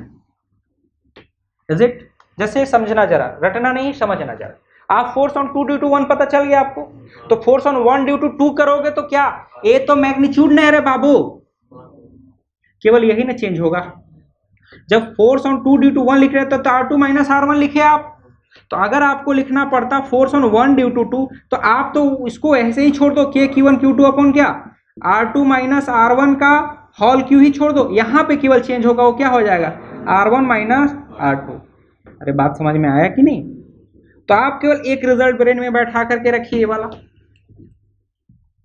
is it जैसे समझना जरा, रटना नहीं, समझना जरा। आप force on two due to one पता चल गया आपको? तो force on one due to two करोगे तो क्या? ए तो मैग्नीट्यूड नहीं रहे बाबू। केवल यही ना चेंज होगा। जब force on two due to one लिख रहे तो R two minus R one लिखे आप। तो अगर आपको लिखना पड़ता force on one due to two तो आप तो इसको ऐसे ही छोड़ दो K Q one Q two upon क्या? R two minus R one का हॉल क्यू ही छोड़ दो। यहाँ पे केवल चेंज होगा, वो क्या हो जाएगा? R one minus R two अरे बात समझ में आया कि नहीं? तो आप केवल एक रिज़ल्ट ब्रेन में बैठा करके रखिए ये वाला।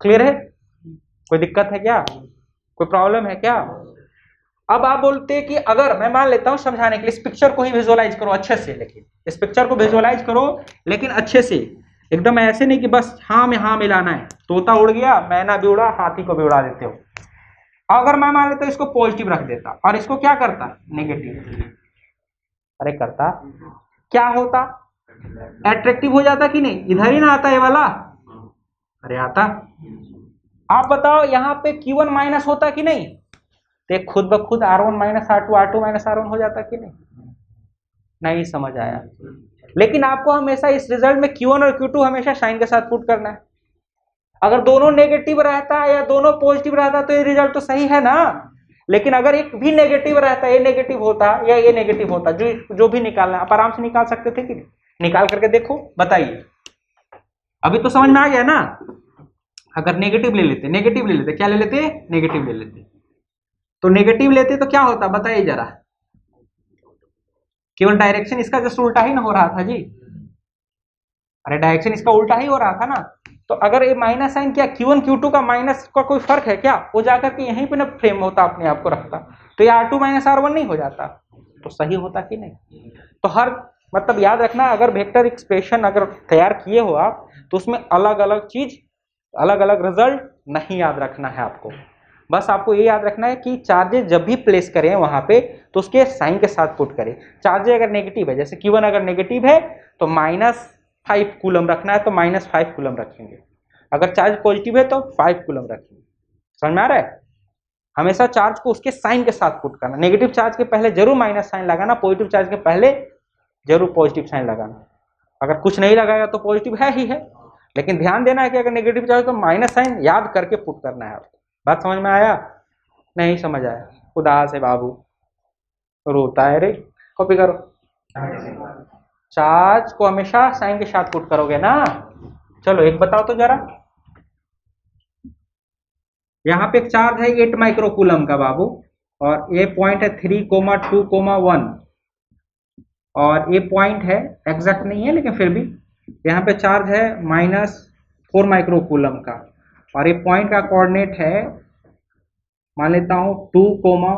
क्लियर है? कोई दिक्कत है क्या? कोई प्रॉब्लम है क्या? अब आप बोलते हैं कि अगर मैं मान लेता हूँ समझाने के लिए, इस पिक्चर को ही विजुअलाइज करो अच्छे से, लेकिन इस पिक्चर को विजुअलाइज करो, लेकिन अच्छे से। एकदम ऐसे नहीं कि बस हाँ में हाँ मिलाना है। तोता उड़ गया मैना भी उड़ा, हाथी को भी उड़ा देते हो। अगर मैं मान लेता इसको पॉजिटिव रख देता, और इसको क्या करता? नेगेटिव अरे करता। क्या होता? एट्रैक्टिव हो जाता कि नहीं? इधर ही ना आता ये वाला? अरे आता। आप बताओ, यहाँ पे Q1 माइनस होता कि नहीं? तो खुद ब खुद R one minus R two R two minus R one हो जाता कि नहीं? नहीं समझ आया। लेकिन आपको हमेशा इस रिज़ल्ट में Q1 और Q2 हमेशा साइन के साथ पुट करना है। अगर दोनों नेगेटिव रहता है या दोनों पॉजिटिव रहता तो ये रिज़ल्ट तो सही है ना? लेकिन अगर एक भी नेगेटिव रहता है ये नेगेटिव होता या ये नेगेटिव होता, जो जो भी निकालना आप आराम से निकाल सकते थे कि निकाल करके देखो, बताइए। अभी तो समझ में आ गया ना? अगर नेगेटिव ले लेते नेगेटिव ले लेते, क्या ले लेते? नेगेटिव ले लेते। तो नेगेटिव लेते तो क्या होता, बताइए जरा। केवल डायरेक्शन इसका जस्ट उल्टा ही ना हो रहा था जी। अरे डायरेक्शन इसका उल्टा ही हो रहा था ना। तो अगर ये माइनस साइन क्या क्यू वन क्यू टू का माइनस का कोई फ़र्क है क्या? वो जाकर के यहीं पे ना फ्रेम होता अपने आप को रखता। तो ये R two minus R one नहीं हो जाता। तो सही होता कि नहीं? तो हर मतलब याद रखना, अगर वेक्टर एक्सप्रेशन अगर तैयार किए हो आप तो उसमें अलग अलग चीज़ अलग अलग रिज़ल्ट नहीं याद रखना है आपको। बस आपको ये याद रखना है कि चार्जेस जब भी प्लेस करें वहाँ पे तो उसके साइन के साथ पुट करें। चार्जेस अगर नेगेटिव है, जैसे क्यू अगर नेगेटिव है तो माइनस फाइव कूलम रखना है तो माइनस फाइव कूलम रखेंगे। अगर चार्ज पॉजिटिव है तो फाइव कूलम रखेंगे। समझ में आ रहा है? हमेशा चार्ज को उसके साइन के साथ पुट करना। नेगेटिव चार्ज के पहले ज़रूर माइनस साइन लगाना पॉजिटिव चार्ज के पहले ज़रूर पॉजिटिव साइन लगाना। अगर कुछ नहीं लगाएगा तो पॉजिटिव है ही है। लेकिन ध्यान देना है कि अगर नेगेटिव चार्ज तो माइनस साइन याद करके पुट करना है आपको। बात समझ में आया? नहीं समझ आया। उदास है बाबू। रोता है रे। कॉपी करो। चार्ज को हमेशा साइन के साथ पुट करोगे ना? चलो, एक बताओ तो जरा। यहाँ पे एक चार्ज है एट माइक्रोकूलम का बाबू। और ये पॉइंट है three comma two comma one और ये पॉइंट है एग्जैक्ट नहीं है, लेकिन फिर भी यहाँ पे चार्ज है माइनस फोर माइक्रोकूलम का। और ये पॉइंट का कोऑर्डिनेट है, मान लेता हूँ two comma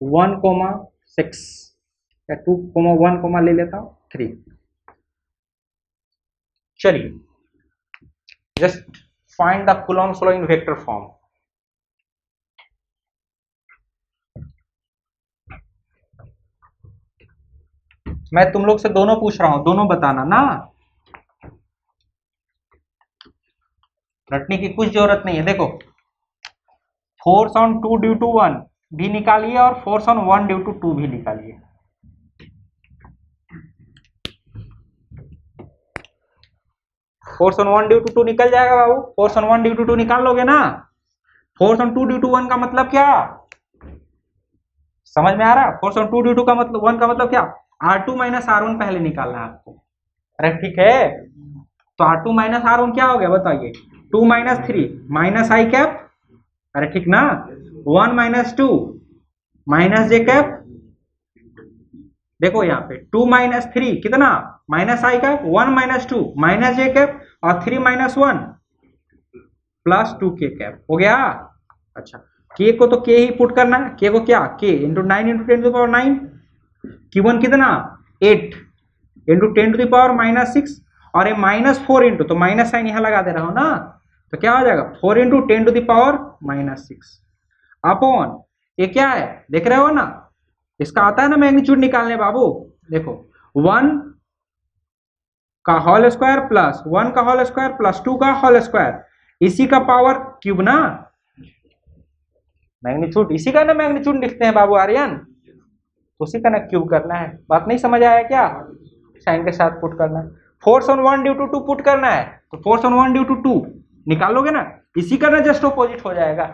one comma six या टू कोमा वन कोमा ले लेता हूँ थ्री चलिए just find the coulomb flow in vector form मैं तुम लोग से दोनों पूछ रहा हूँ, दोनों बताना, ना? रटने की कुछ ज़रूरत नहीं है, देखो। Force on two due to one भी निकालिए और force on one due to two भी निकालिए। Force on one due to two निकल जाएगा बाबू। Force on one due to two निकाल लोगे ना? Force on two due to one का मतलब क्या? समझ में आ रहा? है force on two due to का मतलब वन का मतलब क्या? R two minus R one पहले निकालना है आपको। अरे ठीक है। तो R two minus R one क्या हो गया बताइए? Two minus three minus I cap अरे ठीक ना? One minus two minus J cap देखो यहाँ पे टू माइनस थ्री कितना? Minus I cap one minus two minus J cap और three minus one plus two K cap हो गया? अच्छा के को तो के ही पुट करना है। के को क्या? K into nine into ten to power nine की वन कितना? Eight into ten to power minus six और ये माइनस फोर इंटू तो माइनस साइन यहाँ लगा दे रहा हूँ ना? तो क्या हो जाएगा? Four into ten to power minus six upon, ये क्या है? देख रहे हो ना? इसका आता है ना मैग्नीट्यूड निकालने बाबू? देखो वन का होल स्क्वायर प्लस वन का होल स्क्वायर प्लस टू का होल स्क्वायर इसी का पावर क्यूब ना? मैग्नीट्यूड, इसी का ना मैग्नीट्यूड लिखते हैं बाबू आर्यन? उसी का ना क्यूब करना है। बात नहीं समझ आया क्या? साइन के साथ पुट करना force on one due to two put करना है। तो force on one due to two निकालोगे ना, इसी का ना जस्ट ऑपोजिट हो जाएगा।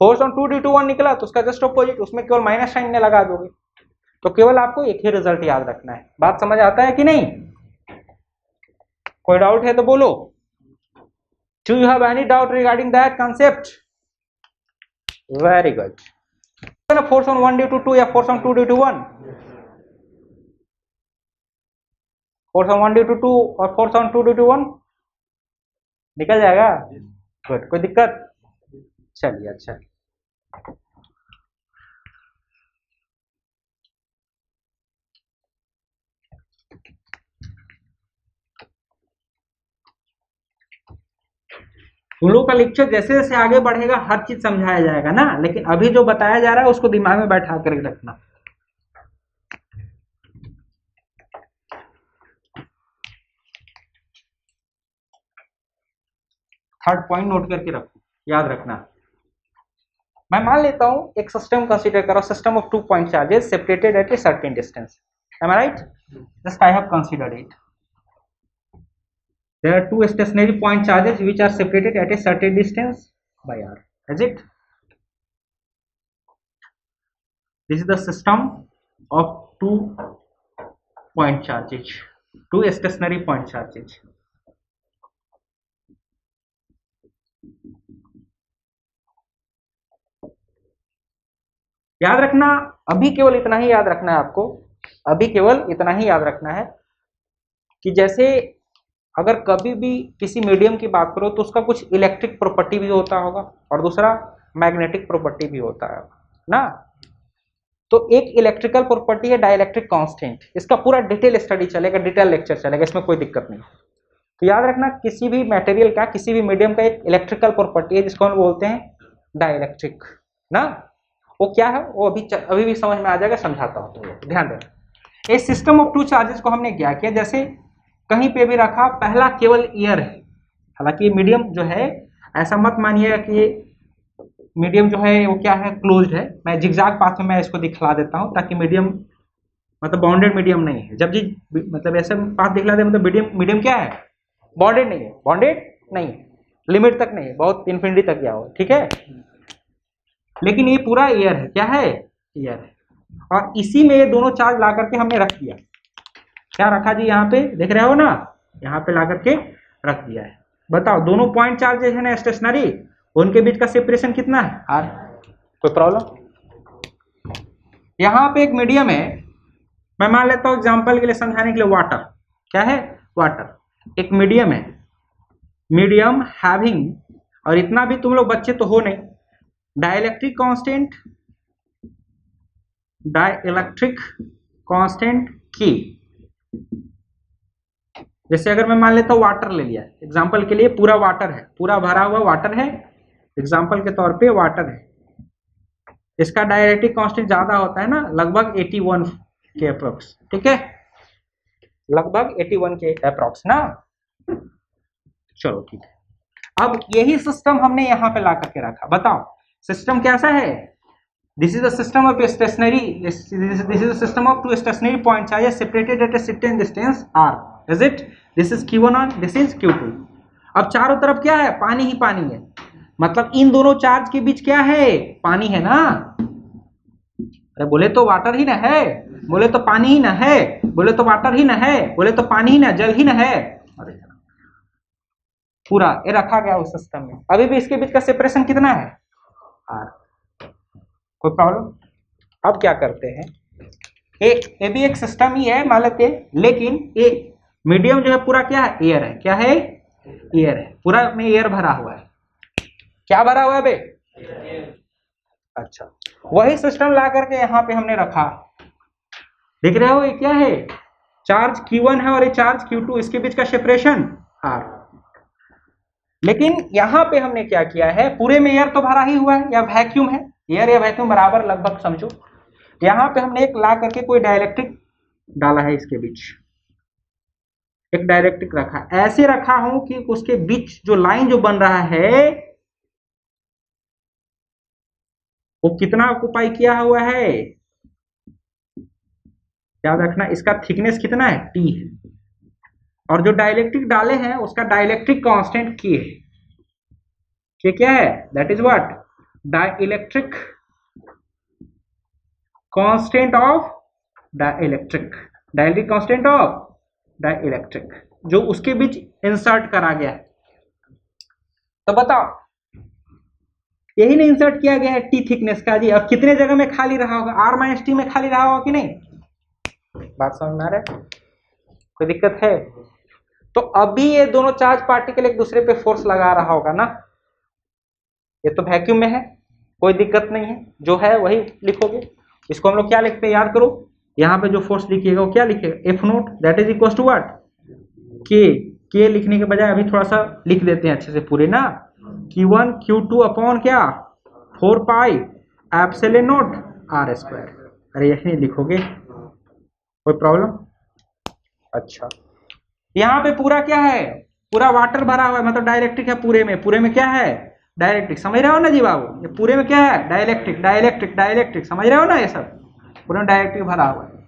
Force on two due to one निकला तो उसका जस्ट ऑपोजिट उसमें केवल माइनस साइन ने लगा दोगे। तो केवल आपको एक ही रिज़ल्ट याद रखना है। बात समझ आता है कि नहीं? कोई डाउट है तो बोलो। Do you have any doubt regarding that concept very good force on one due to two या force on two due to one? Force on one due to two और force on two due to one? निकल जाएगा? Good कोई दिक्कत? चलिए अच्छा। तुम लोग का लेक्चर जैसे जैसे आगे बढ़ेगा, हर चीज़ समझाया जाएगा ना? लेकिन अभी जो बताया जा रहा है, उसको दिमाग में बैठा कर रखना। थर्ड पॉइंट नोट करके रखो, याद रखना। मैं मान लेता हूँ, एक सिस्टम कंसीडर करो system of two point charges separated at a certain distance am I right just I have considered it there are two stationary point charges which are separated at a certain distance by r is it this is the system of two point charges two stationary point charges याद रखना अभी केवल इतना ही याद रखना है आपको अभी केवल इतना ही याद रखना है कि जैसे अगर कभी भी किसी मीडियम की बात करो तो उसका कुछ इलेक्ट्रिक प्रॉपर्टी भी होता होगा और दूसरा मैग्नेटिक प्रॉपर्टी भी होता है, ना? तो एक इलेक्ट्रिकल प्रॉपर्टी है डाइलेक्ट्रिक कांस्टेंट इसका पूरा डिटेल स्टडी चलेगा डिटेल लेक्चर चलेगा, इसमें कोई दिक्कत नहीं। तो याद रखना, किसी भी मटेरियल का, किसी भी मीडियम का एक इलेक्ट्रिकल प्रॉपर्टी है, जिसको हम बोलते हैं डाइलेक्ट्रिक ना? वो क्या है? वो अभी अभी भी समझ में आ जाएगा, समझाता हूँ तो ध्यान देना। इस सिस्टम ऑफ़ टू चार्जेस को हमने क्या किया? जैसे कहीं पे भी रखा, पहला केवल ईयर है। हालाँकि मीडियम जो है, ऐसा मत मानिएगा कि मीडियम जो है, वो क्या है क्लोज्ड है। मैं जिगजाग पाथ में मैं इसको दिखला देता हूँ, ताकि मीडियम मतलब बाउंडेड मीडियम नहीं है। जब जी मतलब ऐसा पाथ दिखला दे मतलब मीडियम मीडियम क्या है? बाउंडेड नहीं है। बाउंडेड नहीं लिमिट तक नहीं है। बहुत इन्फिनिटी तक गया हो ठीक है? लेकिन ये पूरा ईयर है। क्या है? ईयर है। और इसी में ये दोनों चार्ज ला करके हमने रख दिया। क्या रखा जी यहाँ पे? देख रहे हो ना? यहाँ पे ला करके रख दिया है। बताओ दोनों पॉइंट चार्ज है ना स्टेशनरी उनके बीच का सेपरेशन कितना है? आर कोई प्रॉब्लम यहाँ पे एक मीडियम है। मैं मान लेता हूँ एग्ज़ाम्पल के लिए समझाने के लिए वाटर क्या है? वाटर एक मीडियम है। मीडियम हैविंग और इतना भी तुम लोग बच्चे तो हो नहीं। डाइलेक्ट्रिक कांस्टेंट डाइलेक्ट्रिक कांस्टेंट की। जैसे अगर मैं मान लेता हूँ वाटर ले लिया। एग्ज़ाम्पल के लिए पूरा वाटर है। पूरा भरा हुआ वाटर है। एग्ज़ाम्पल के तौर पे वाटर है। इसका डायरेक्टिक कांस्टेंट ज़्यादा होता है ना, लगभग 81 के अप्रोक्स ठीक है? लगभग 81 के अप्रोक्स ना? चलो ठीक है। अब यही सिस्टम हमने यहाँ पे ला करके रखा। बताओ सिस्टम कैसा है? This is the system of stationary this is the system of two stationary point charges separated at a certain distance R is it this is Q one on this is Q two अब चारों तरफ़ क्या है? पानी ही पानी है। मतलब इन दोनों चार्ज के बीच क्या है? पानी है ना? अरे बोले तो वाटर ही ना है। बोले तो पानी ही ना है। बोले तो वाटर ही ना है। बोले तो पानी ही ना, जल ही ना है। अरे पूरा, ये रखा गया उस सिस्टम में। अभी भी इसके बीच का सेपरेशन कितना है? आर कोई प्रॉब्लम अब क्या करते हैं? ए ये भी एक सिस्टम ही है मान लेते लेकिन ये मीडियम जो है, पूरा क्या है? एयर है। क्या है? एयर है। पूरा में एयर भरा हुआ है। क्या भरा हुआ है बे? अच्छा। वही सिस्टम ला करके यहाँ पे हमने रखा। देख रहे हो, ये क्या है? चार्ज Q1 है और ये चार्ज Q2 इसके बीच का सेपरेशन R लेकिन यहाँ पे हमने क्या किया है? पूरे में एयर तो भरा ही हुआ है, या वैक्यूम है? एयर या वैक्यूम बराबर लगभग समझो। यहाँ पे हमने एक ला करके कोई डायलैक्ट्रिक डाला है इसके बीच। एक डायलैक्ट्रिक रखा। ऐसे रखा हूँ कि उसके बीच जो लाइन जो बन रहा है, वो कितना ऑक्यूपाई किया हुआ है? याद रखना, इसका थिकनेस कितना है? टी है। और जो डाइलेक्ट्रिक डाले हैं, उसका डाइलेक्ट्रिक कांस्टेंट के है। के क्या है? That is what dielectric constant of dielectric dielectric constant of dielectric जो उसके बीच इंसर्ट करा गया है। तो बताओ, यही नहीं इंसर्ट किया गया है टी थिकनेस का जी। अब कितने जगह में खाली रहा होगा? आर माइनस टी में खाली रहा होगा कि नहीं? बात समझ में आ रहा है? कोई दिक्कत है? तो अभी ये दोनों चार्ज पार्टिकल एक दूसरे पे फोर्स लगा रहा होगा ना? ये तो वैक्यूम में है। कोई दिक्कत नहीं है। जो है वही लिखोगे। इसको हम लोग क्या लिखते हैं? याद करो, यहाँ पे जो फोर्स लिखिएगा, वो क्या लिखेगा? F naught that is equal to what K के लिखने के बजाय अभी थोड़ा सा लिख देते हैं अच्छे से पूरे, ना? Q one Q two upon क्या? Four pi epsilon naught R square अरे, यही लिखोगे? कोई प्रॉब्लम अच्छा। यहाँ पे पूरा क्या है? पूरा वाटर भरा हुआ है मतलब डायरेक्ट्रिक है पूरे में। पूरे में क्या है? डायरेक्ट्रिक समझ रहे हो ना जी बाबू ये पूरे में क्या है? डायलेक्ट्रिक डायलेक्ट्रिक डायलेक्ट्रिक समझ रहे हो ना ये सब? पूरे में डायरेक्ट्रिक भरा हुआ है।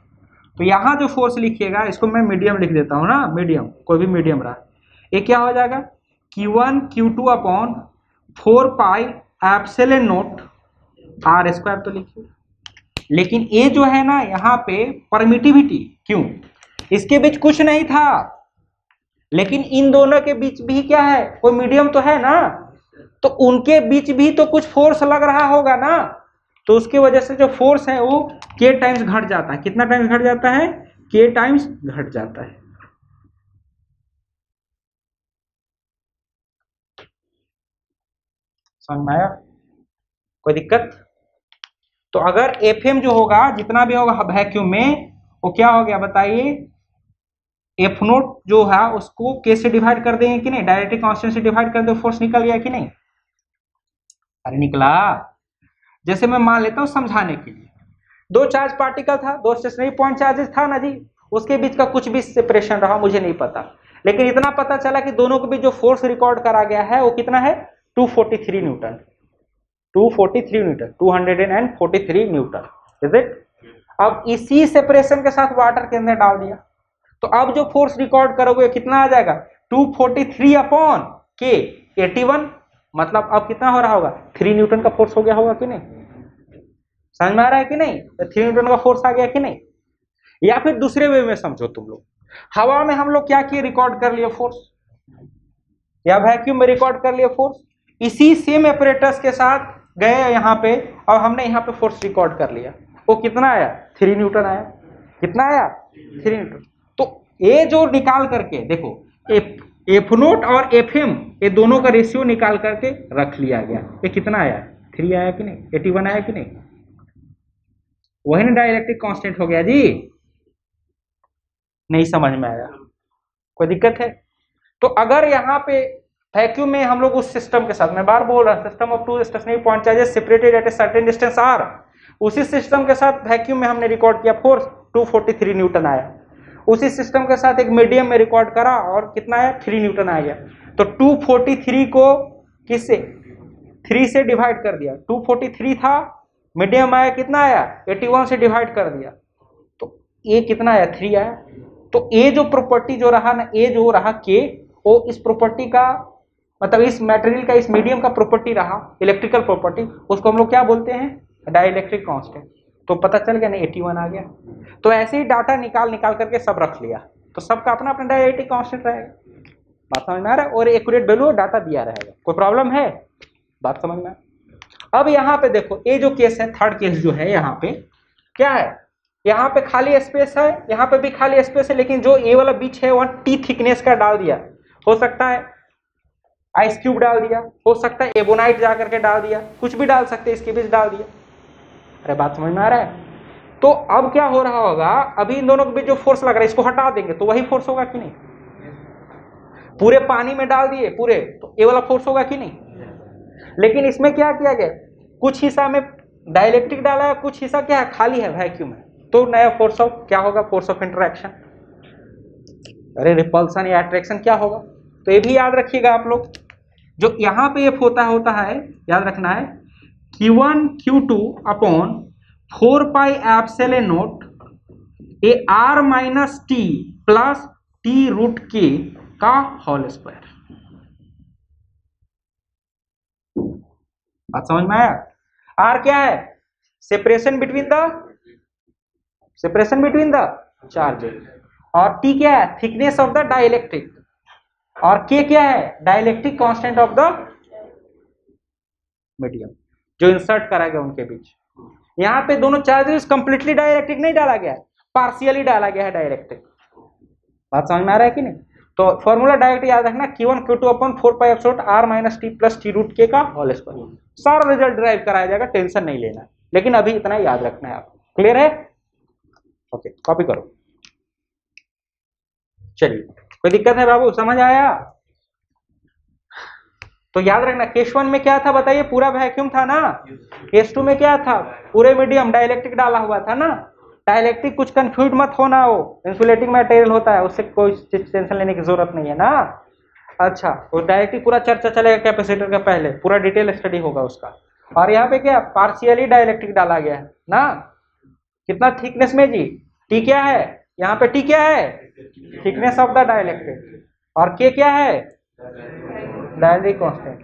तो यहाँ जो फोर्स लिखिएगा, इसको मैं मीडियम लिख देता हूँ ना। मीडियम कोई भी मीडियम रहा। ये क्या हो जाएगा? Q one Q two upon four pi epsilon naught R square तो लिखिए। लेकिन ये जो है ना, यहाँ पे परमिटिविटी क्यों? इसके बीच कुछ नहीं था। लेकिन इन दोनों के बीच भी क्या है? कोई मीडियम तो है ना? तो उनके बीच भी तो कुछ फोर्स लग रहा होगा ना? तो उसकी वजह से जो फोर्स है वो के टाइम्स घट जाता है। कितना टाइम्स घट जाता है? के टाइम्स घट जाता है। समझ में आया? कोई दिक्कत? तो अगर एफएम जो होगा, जितना भी होगा वैक्यूम में, वो क्या हो गया बताइए? एफ़ नोट जो है, उसको के से डिवाइड कर देंगे कि नहीं? डायरेक्टली कांस्टेंट से डिवाइड कर दो फोर्स निकल गया कि नहीं? अरे निकला। जैसे मैं मान लेता हूँ समझाने के लिए। दो चार्ज पार्टिकल था, दो स्टेशनरी पॉइंट चार्जेस था ना जी। उसके बीच का कुछ भी सेपरेशन रहा, मुझे नहीं पता। लेकिन इतना पता चला कि दोनों के बीच जो फोर्स रिकॉर्ड करा गया है, वो कितना है? 243 newton 243 newton 243 newton is it अब इसी सेपरेशन के साथ वाटर के अंदर डाल दिया। तो अब जो फोर्स रिकॉर्ड करोगे, कितना आ जाएगा? 243 अपॉन के 81 मतलब अब कितना हो रहा होगा? थ्री न्यूटन का फोर्स हो गया होगा कि नहीं? समझ में आ रहा है कि नहीं? तो थ्री न्यूटन का फोर्स आ गया कि नहीं? या फिर दूसरे वे में समझो तुम लोग। हवा में हम लोग क्या किए? रिकॉर्ड कर लिए फोर्स या वैक्यूम में रिकॉर्ड कर लिए फोर्स इसी सेम ऑपरेटर्स के साथ गए यहाँ पे। और हमने यहाँ पे फोर्स रिकॉर्ड कर लिया। वो कितना आया? थ्री न्यूटन आया। कितना आया? थ्री न्यूटन तो ए जो निकाल करके, देखो एफ़ नोट और एफ़ एम ये दोनों का रेशियो निकाल करके रख लिया गया। ये कितना आया? थ्री आया कि नहीं? एटी वन आया कि नहीं? वही ना डायरेक्टिक कांस्टेंट हो गया जी। नहीं समझ में आया। कोई दिक्कत है? तो अगर यहाँ पे वैक्यूम में हम लोग उस सिस्टम के साथ, मैं बार बोल रहा system of two stationary point charges separated at a certain distance R उसी सिस्टम के साथ वैक्यूम में हमने रिकॉर्ड किया फोर्स 243 न्यूटन आया। उसी सिस्टम के साथ एक मीडियम में रिकॉर्ड करा और कितना आया थ्री न्यूटन आ गया तो 243 को किससे? थ्री से डिवाइड कर दिया। 243 था मीडियम आया, कितना आया? 81 से डिवाइड कर दिया। तो ए कितना आया? थ्री आया। तो ए जो प्रॉपर्टी जो रहा ना ए जो रहा के वो इस प्रॉपर्टी का मतलब इस मटेरियल का, इस मीडियम का प्रॉपर्टी रहा इलेक्ट्रिकल प्रॉपर्टी उसको हम लोग क्या बोलते हैं? डाइलेक्ट्रिक कांस्टेंट तो पता चल गया ना 81 आ गया। तो ऐसे ही डाटा निकाल निकाल करके सब रख लिया। तो सबका अपना अपना डाइलेक्ट्रिक कांस्टेंट रहेगा। बात समझ में आ रहा है? और एक्यूरेट वैल्यू और डाटा दिया रहेगा। कोई प्रॉब्लम है? बात समझ में अब यहाँ पे देखो, ये जो केस है थर्ड केस जो है यहाँ पे, क्या है? यहाँ पे खाली स्पेस है, यहाँ पे भी खाली स्पेस है, लेकिन जो ए वाला बीच है, वहाँ टी थिकनेस का डाल दिया। हो सकता है आइस क्यूब डाल दिया, हो सकता है एबोनाइट जा करके डाल दिया, कुछ भी डाल सकते इसके बीच डाल दिया। अरे बात समझ में आ रहा है? तो अब क्या हो रहा होगा? अभी इन दोनों के बीच जो फोर्स लग रहा है, इसको हटा देंगे तो वही फोर्स होगा कि नहीं? पूरे पानी में डाल दिए, पूरे तो ये वाला फोर्स होगा कि नहीं? लेकिन इसमें क्या किया गया? कुछ हिस्सा में डायलेक्ट्रिक डाला है, कुछ हिस्सा क्या है? खाली है वैक्यूम है। तो नया फोर्स ऑफ़ क्या होगा? फोर्स ऑफ़ इंटरेक्शन अरे रिपल्सन या अट्रैक्शन क्या होगा? तो ये भी याद रखिएगा आप लोग। जो यहाँ पे एफ़ होता होता है, याद रखना है Q1 Q2 upon four pi epsilon naught A R minus T plus T root K का होल स्क्वायर बात समझ में आया? आर क्या है? Separation between the separation between the charges और टी क्या है? थिकनेस ऑफ़ द डाइलेक्ट्रिक और के क्या है? Dielectric constant of the medium जो इंसर्ट करा गया उनके बीच। यहाँ पे दोनों चार्जेस कंप्लीटली डायरेक्ट्रिक नहीं डाला गया पार्शियली डाला गया है डायरेक्ट्रिक बात समझ में आ रहा है कि नहीं? तो फॉर्मूला डायरेक्ट याद रखना Q one Q two upon four pi epsilon R minus T plus T root K का होल स्क्वायर सारा रिज़ल्ट ड्राइव कराया जाएगा टेंशन नहीं लेना। लेकिन अभी इतना याद रखना है आप। क्लियर है? ओके कॉपी करो। चलिए, कोई दिक्कत है बाबू? समझ आया? तो याद रखना केस वन में क्या था बताइए? पूरा वैक्यूम था ना? केस टू में क्या था? पूरे मीडियम डायलेक्ट्रिक डाला हुआ था ना? डायलेक्ट्रिक कुछ कंफ्यूज मत होना हो इंसुलेटिंग मटेरियल होता है, उससे कोई टेंशन लेने की ज़रूरत नहीं है ना? अच्छा तो डायरेक्ट्रिक पूरा चर्चा चलेगा कैपेसिटर का पहले। पूरा डिटेल स्टडी होगा उसका। और यहाँ पे क्या? पार्शियली डायलेक्ट्रिक डाला गया है, ना? कितना थिकनेस में जी? टी क्या है? यहाँ पे टी क्या है? थिकनेस ऑफ़ द डायलेक्ट्रिक और के क्या है? डायलेक्ट्रिक कांस्टेंट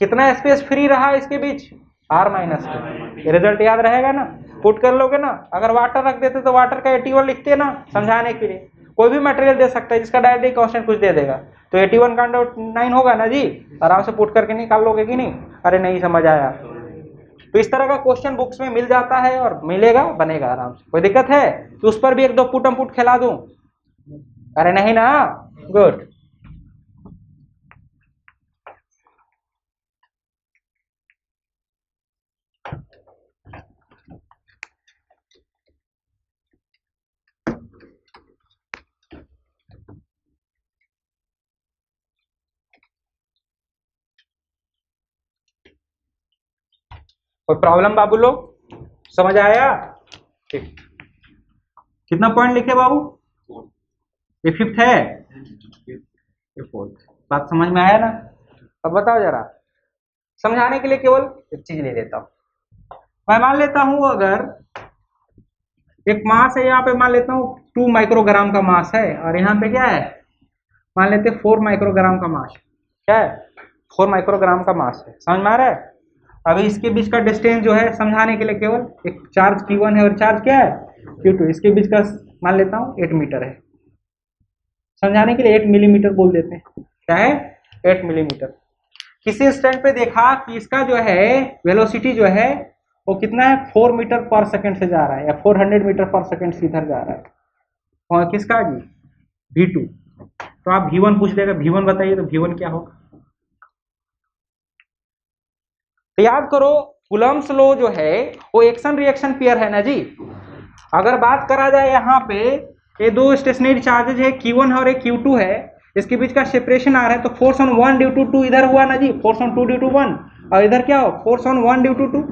कितना स्पेस फ्री रहा इसके बीच? आर माइनस के रिज़ल्ट याद रहेगा ना? पुट कर लोगे ना? अगर वाटर रख देते तो वाटर का एटी वन लिखते ना, समझाने के लिए। कोई भी मटेरियल दे सकता है, जिसका डायरेक्ट कांस्टेंट कुछ दे देगा। तो एटी वन का नाइन होगा ना जी? आराम से पुट करके निकाल लोगे कि नहीं? अरे नहीं, समझ आया। तो इस तरह का क्वेश्चन बुक्स में मिल जाता है और मिलेगा, बनेगा आराम से। कोई दिक्कत है? तो उस पर भी एक दो पुटम पुट खिला दूँ। अरे नहीं ना? गुड कोई प्रॉब्लम बाबू लोग? समझ आया? ठीक। कितना पॉइंट लिखे बाबू? ये फिफ्थ है? ये फोर्थ बात समझ में आया ना? अब बताओ जरा। समझाने के लिए केवल एक चीज़ ले लेता हूँ। मैं मान लेता हूँ अगर एक मास है, यहाँ पे मान लेता हूँ टू माइक्रोग्राम का मास है, और यहाँ पे क्या है? मान लेते फोर माइक्रोग्राम का मास। क्या है? फोर माइक्रोग्राम का मास है। समझ में आ रहा है? अभी इसके बीच का डिस्टेंस जो है समझाने के लिए केवल एक चार्ज क्यू वन है और चार्ज क्या है? क्यू टू इसके बीच का मान लेता हूँ एट मीटर है। समझाने के लिए एट मिलीमीटर बोल देते हैं। क्या है? एट मिलीमीटर किसी स्टैंड पे देखा कि इसका जो है वेलोसिटी जो है, वो कितना है? फोर मीटर पर सेकंड से जा रहा है या four hundred metre per second से इधर जा रहा है। और किसका? जी वी टू तो आप वी वन पूछ देगा वी वन बताइए तो वी वन क्या होगा? तो याद करो कुलम्स लो जो है, वो एक्शन रिएक्शन पेयर है ना जी? अगर बात करा जाए यहाँ पे, ये दो स्टेशनरी चार्जेज है Q1 और एक Q2 है, इसके बीच का सेपरेशन आ रहा है तो force on one due to two इधर हुआ ना जी? Force on two due to one और इधर क्या हो? Force on one due to two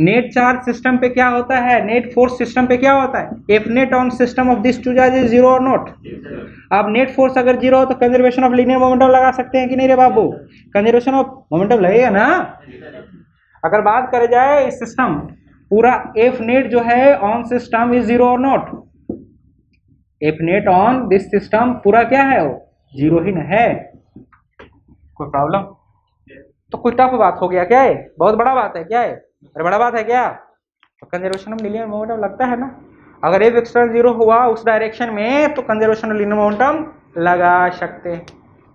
net charge system पे क्या होता है? नेट फोर्स सिस्टम पे क्या होता है? If net on system of this two charge is zero और नॉट अब नेट फोर्स अगर ज़ीरो हो तो कंजर्वेशन ऑफ़ लीनियर मोमेंटम लगा सकते हैं कि नहीं रे बाबू? कंजर्वेशन ऑफ़ मोमेंटम लगेगा ना? अगर बात करे जाए इस सिस्टम पूरा एफ़ नेट जो है ऑन सिस्टम इज़ ज़ीरो और not F net on this system पूरा क्या है वो? ज़ीरो ही न है। कोई प्रॉब्लम तो कोई टफ बात हो गया क्या है बहुत बड़ा बात है क्या है अरे बड़ा बात है क्या? तो कंजर्वेशन ऑफ़ लीनियर मोमेंटम लगता है ना? अगर एफ़ एक्सटर्नल ज़ीरो हुआ उस डायरेक्शन में तो कंजर्वेशन ऑफ़ लीनियर मोमेंटम लगा सकते हैं।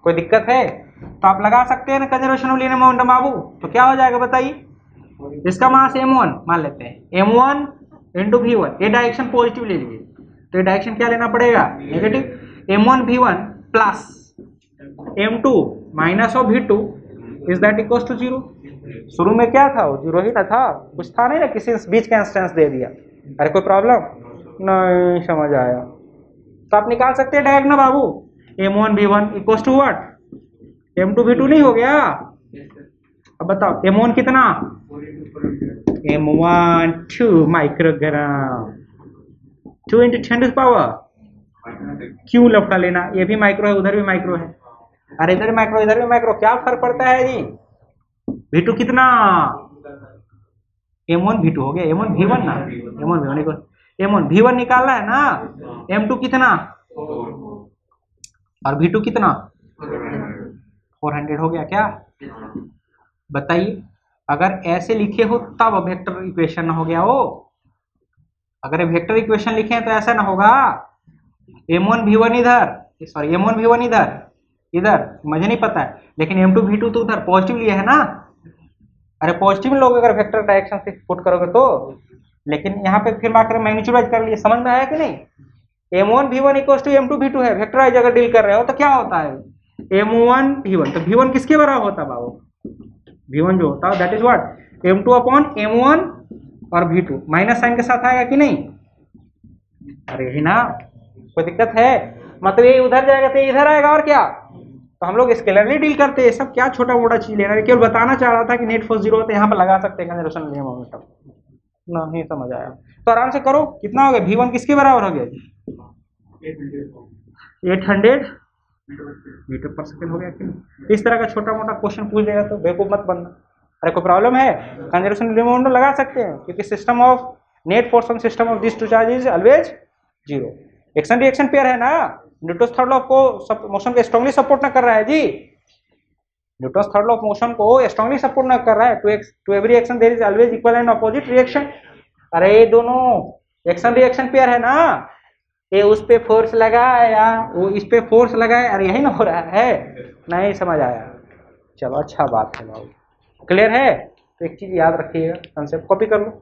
कोई दिक्कत है? तो आप लगा सकते हैं ना कंजर्वेशन ऑफ़ लीनियर मोमेंटम बाबू। तो क्या हो जाएगा बताइए? इसका मास एम वन मान लेते हैं। M one into V one ये डायरेक्शन पॉजिटिव ले लीजिए तो ये डायरेक्शन क्या लेना पड़ेगा? Negative M one V one plus M two minus of V two is that equal to zero शुरू में क्या था वो? ज़ीरो ही ना था। कुछ था नहीं ना, किसी बीच का इंस्टेंस दे दिया। अरे, कोई प्रॉब्लम नहीं, समझ आया। तो आप निकाल सकते हैं डायरेक्ट ना बाबू। M one B one equal to what M two V two नहीं हो गया। अब बताओ एम वन कितना? M one two microgram two into ten power क्यों लपटा लेना? ये भी माइक्रो है, उधर भी माइक्रो है। अरे इधर भी माइक्रो इधर भी माइक्रो क्या फ़र्क पड़ता है जी? वी टू कितना? एम वन वी टू हो गया एम वन वी वन ना? M one V one M one V निकालना है ना? एम टू कितना? और वी टू कितना? फोर हंड्रेड हो गया क्या? बताइए। अगर ऐसे लिखे हो, तब वेक्टर इक्वेशन हो गया वो। अगर वेक्टर इक्वेशन लिखे तो ऐसा ना होगा। एम वन भी वन इधर। सॉरी एम वन भी वन इधर। इधर, मुझे नहीं पता है। लेकिन एम टू वी टू तो उधर पॉजिटिव लिया है ना? अरे पॉजिटिव लोग अगर वेक्टर डायरेक्शन से पुट करोगे तो। लेकिन यहाँ पे फिर आकर मैग्नीट्यूड कर लिए, समझ में आया कि नहीं? M one V one equal to M two V two है। वेक्टर वाइज अगर डील कर रहे हो तो क्या होता है? एम वन वी वन तो वी वन किसके बराबर होता बाबू? वी वन जो होता है that is what M two upon M one और वी टू माइनस साइन के साथ आएगा कि नहीं? अरे यही ना, कोई दिक्कत है? मतलब ये उधर जाएगा तो इधर आएगा और क्या? तो हम लोग स्केलरली डील करते हैं सब क्या छोटा मोटा चीज़ लेना है? केवल बताना चाह रहा था कि नेट फोर्स ज़ीरो है तो यहाँ पर लगा सकते हैं कंजर्वेशन लिनियर मोमेंटम नहीं समझ आया। तो आराम से करो, कितना हो गया? वी वन किसके बराबर हो गया? Eight hundred metre per second हो गया कि इस तरह का छोटा मोटा क्वेश्चन पूछ देगा तो बेवकूफ़ मत बनना। अरे, कोई प्रॉब्लम है? कंजर्वेशन लिनियर मोमेंटम लगा सकते हैं, क्योंकि system of net force on system of this two charge is always zero action reaction pair है ना? न्यूटन थर्ड लॉ को मोशन को स्ट्रांगली सपोर्ट ना कर रहा है, जी। Newton third law of motion को स्ट्रांगली सपोर्ट ना कर रहा है। To x to every action there is always equal and opposite reaction अरे, ये दोनों एक्शन रिएक्शन पेयर है ना? ये उस पे फोर्स लगाया वो इस पे फोर्स लगाया, अरे, यही ना हो रहा है। नहीं समझ आया। चलो अच्छा बात है बाबू क्लियर है? तो एक चीज़ याद रखिएगा कंसेप्ट कॉपी कर लो।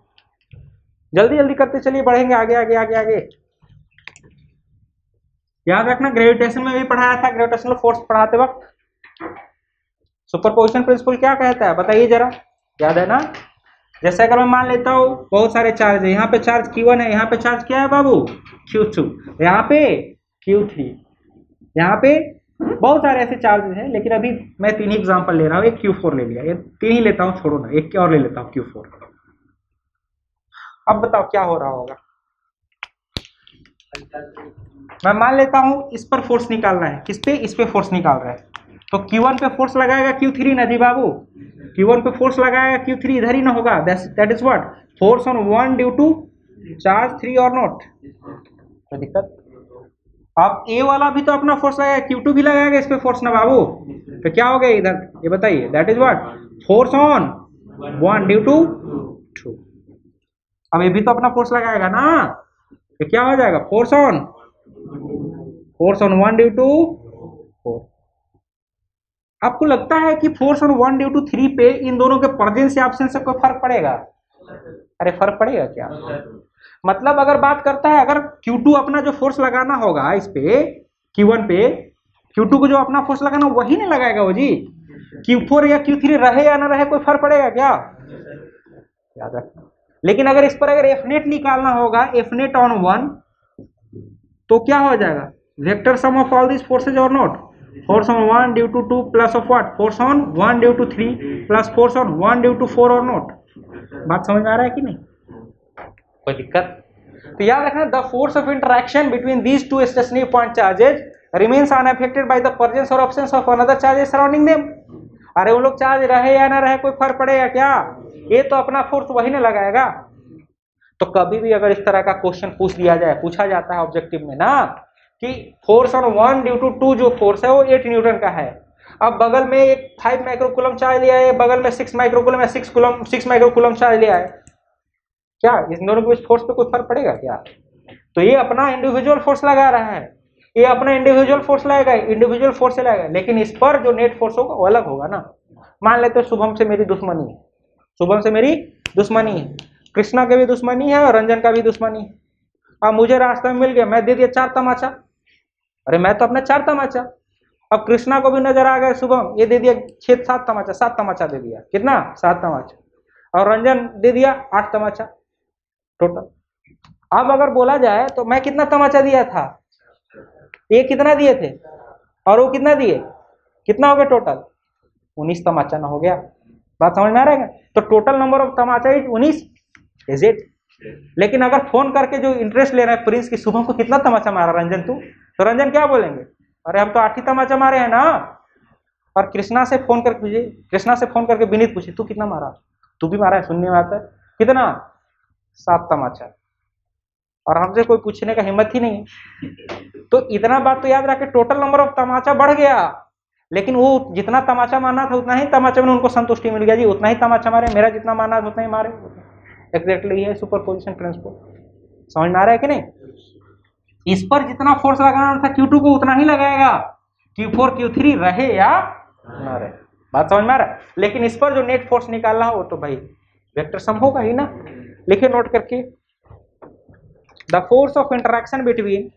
जल्दी जल्दी करते चलिए, बढ़ेंगे आगे आगे आगे आगे। याद रखना ग्रेविटेशन में भी पढ़ाया था ग्रेविटेशनल फोर्स पढ़ाते वक्त। सुपरपोजिशन प्रिंसिपल क्या कहता है? बताइए जरा, याद है ना? जैसे अगर मैं मान लेता हूँ, बहुत सारे चार्ज है यहाँ पे चार्ज Q1 है, यहाँ पे चार्ज क्या है बाबू? Q2 यहाँ पे Q3 यहाँ पे बहुत सारे ऐसे चार्जेस हैं, लेकिन अभी मैं तीन ही एग्ज़ाम्पल ले रहा हूँ, एक Q4 ले लिया। ये तीन ही लेता हूँ, छोड़ो ना, एक और ले लेता हूँ Q4 अब बताओ, क्या हो रहा होगा? मैं मान लेता हूँ इस पर फोर्स निकालना है। किस पे? इस पे फोर्स निकाल रहा है। तो Q1 पे फोर्स लगाएगा Q3 ना जी बाबू। Q1 पे फोर्स लगाएगा Q3 इधर ही ना होगा। That is what force on one due to charge three और नॉट कोई दिक्कत? अब ए वाला भी तो अपना फोर्स लगाएगा। Q2 भी लगाएगा इस पे फोर्स ना बाबू। तो क्या हो गया इधर? ये बताइए। That is what force on one due to two अब ये भी तो अपना फोर्स लगाएगा ना। तो क्या हो जाएगा? Force on force on one due to four आपको लगता है कि force on one due to three पे इन दोनों के प्रेजेंस या एब्सेंस से कोई फ़र्क पड़ेगा? अरे, फ़र्क पड़ेगा क्या? मतलब अगर बात करता है, अगर Q2 अपना जो फोर्स लगाना होगा इस पे Q1 पे Q2 को जो अपना फोर्स लगाना वही नहीं लगाएगा वो जी? Q4 या Q3 रहे या ना रहे कोई फ़र्क पड़ेगा क्या? याद रखना। लेकिन अगर इस पर अगर एफ़ नेट निकालना होगा एफ़ नेट ऑन वन तो क्या हो जाएगा? Vector sum of all this forces और not force on one due to two plus of what force on one due to three plus force on one due to four और not बात समझ में आ रहा है कि नहीं? कोई दिक्कत? तो याद रखना the force of interaction between these two stationary point charges remains unaffected by the presence और absence of another charges surrounding them अरे वो लोग चार्ज रहे या ना रहे, कोई फ़र्क पड़ेगा क्या? ये तो अपना फोर्स वही ना लगाएगा। तो कभी भी अगर इस तरह का क्वेश्चन पूछ लिया जाए, पूछा जाता है ऑब्जेक्टिव में ना, कि force on one due to two जो फोर्स है, वो एट न्यूटन का है। अब बगल में एक फाइव माइक्रोकुलम चार्ज लिया है, बगल में सिक्स माइक्रोकुलम या six coulomb six microcoulomb charge लिया है। क्या, इस दोनों के बीच फोर्स पे कोई फ़र्क पड़ेगा क्या? तो ये अपना इंडिविजुअल फोर्स लगा रहा है। ये अपना इंडिविजुअल फोर्स लाएगा इंडिविजुअल फोर्स से लगाएगा लेकिन इस पर जो नेट फोर्स होगा, वो अलग होगा ना। मान लेते हैं शुभम से मेरी दुश्मनी है। शुभम से मेरी दुश्मनी है। कृष्णा की भी दुश्मनी है और रंजन का भी दुश्मनी है। अब मुझे रास्ते में मिल गया, मैं दे दिया चार तमाचा। अरे मैं तो अपना चार तमाचा। अब कृष्णा को भी नज़र आ गया शुभम, ये दे दिया छह सात तमाचा सात तमाचा दे दिया। कितना? सात तमाचा। और रंजन दे दिया आठ तमाचा। टोटल अब अगर बोला जाए तो मैं कितना तमाचा दिया था? ये कितना दिए थे? और वो कितना दिए? कितना हो गया टोटल उन्नीस तमाचा ना हो गया। बात समझ में आ रहा है तो टोटल नंबर ऑफ़ तमाचा इज़ उन्नीस। इज़ इट लेकिन अगर फ़ोन करके जो इंटरेस्ट ले रहा है प्रिंस की सुबह को कितना तमाचा मारा रंजन तू? तो रंजन क्या बोलेंगे? अरे हम तो आठ ही तमाचा मारे हैं ना। और कृष्णा से फ़ोन करके पूछे कृष्णा से फ़ोन करके विनीत पूछे तू कितना मारा? तू भी मारा है, सुनने में आता है। कितना? सात तमाचा। और हमसे कोई पूछने का हिम्मत ही नहीं तो इतना बात तो याद रखे टोटल नंबर ऑफ़ तमाचा बढ़ गया। लेकिन वो जितना तमाचा मारना था, उतना ही तमाचा में उनको संतुष्टि मिल गया जी, उतना ही तमाचा मारे, मेरा जितना मारना था, उतना ही मारे। एग्जैक्टली है सुपर पोजिशन प्रिंसिपल समझ में आ रहा है कि नहीं? इस पर जितना फोर्स लगाना था Q2 को उतना ही लगाएगा। Q4 Q3 रहे या ना रहे? बात समझ में आ रहा है? लेकिन इस पर जो नेट फोर्स निकालना हो तो भाई वेक्टर सम होगा ही ना। लिखे नोट करके। The force of interaction between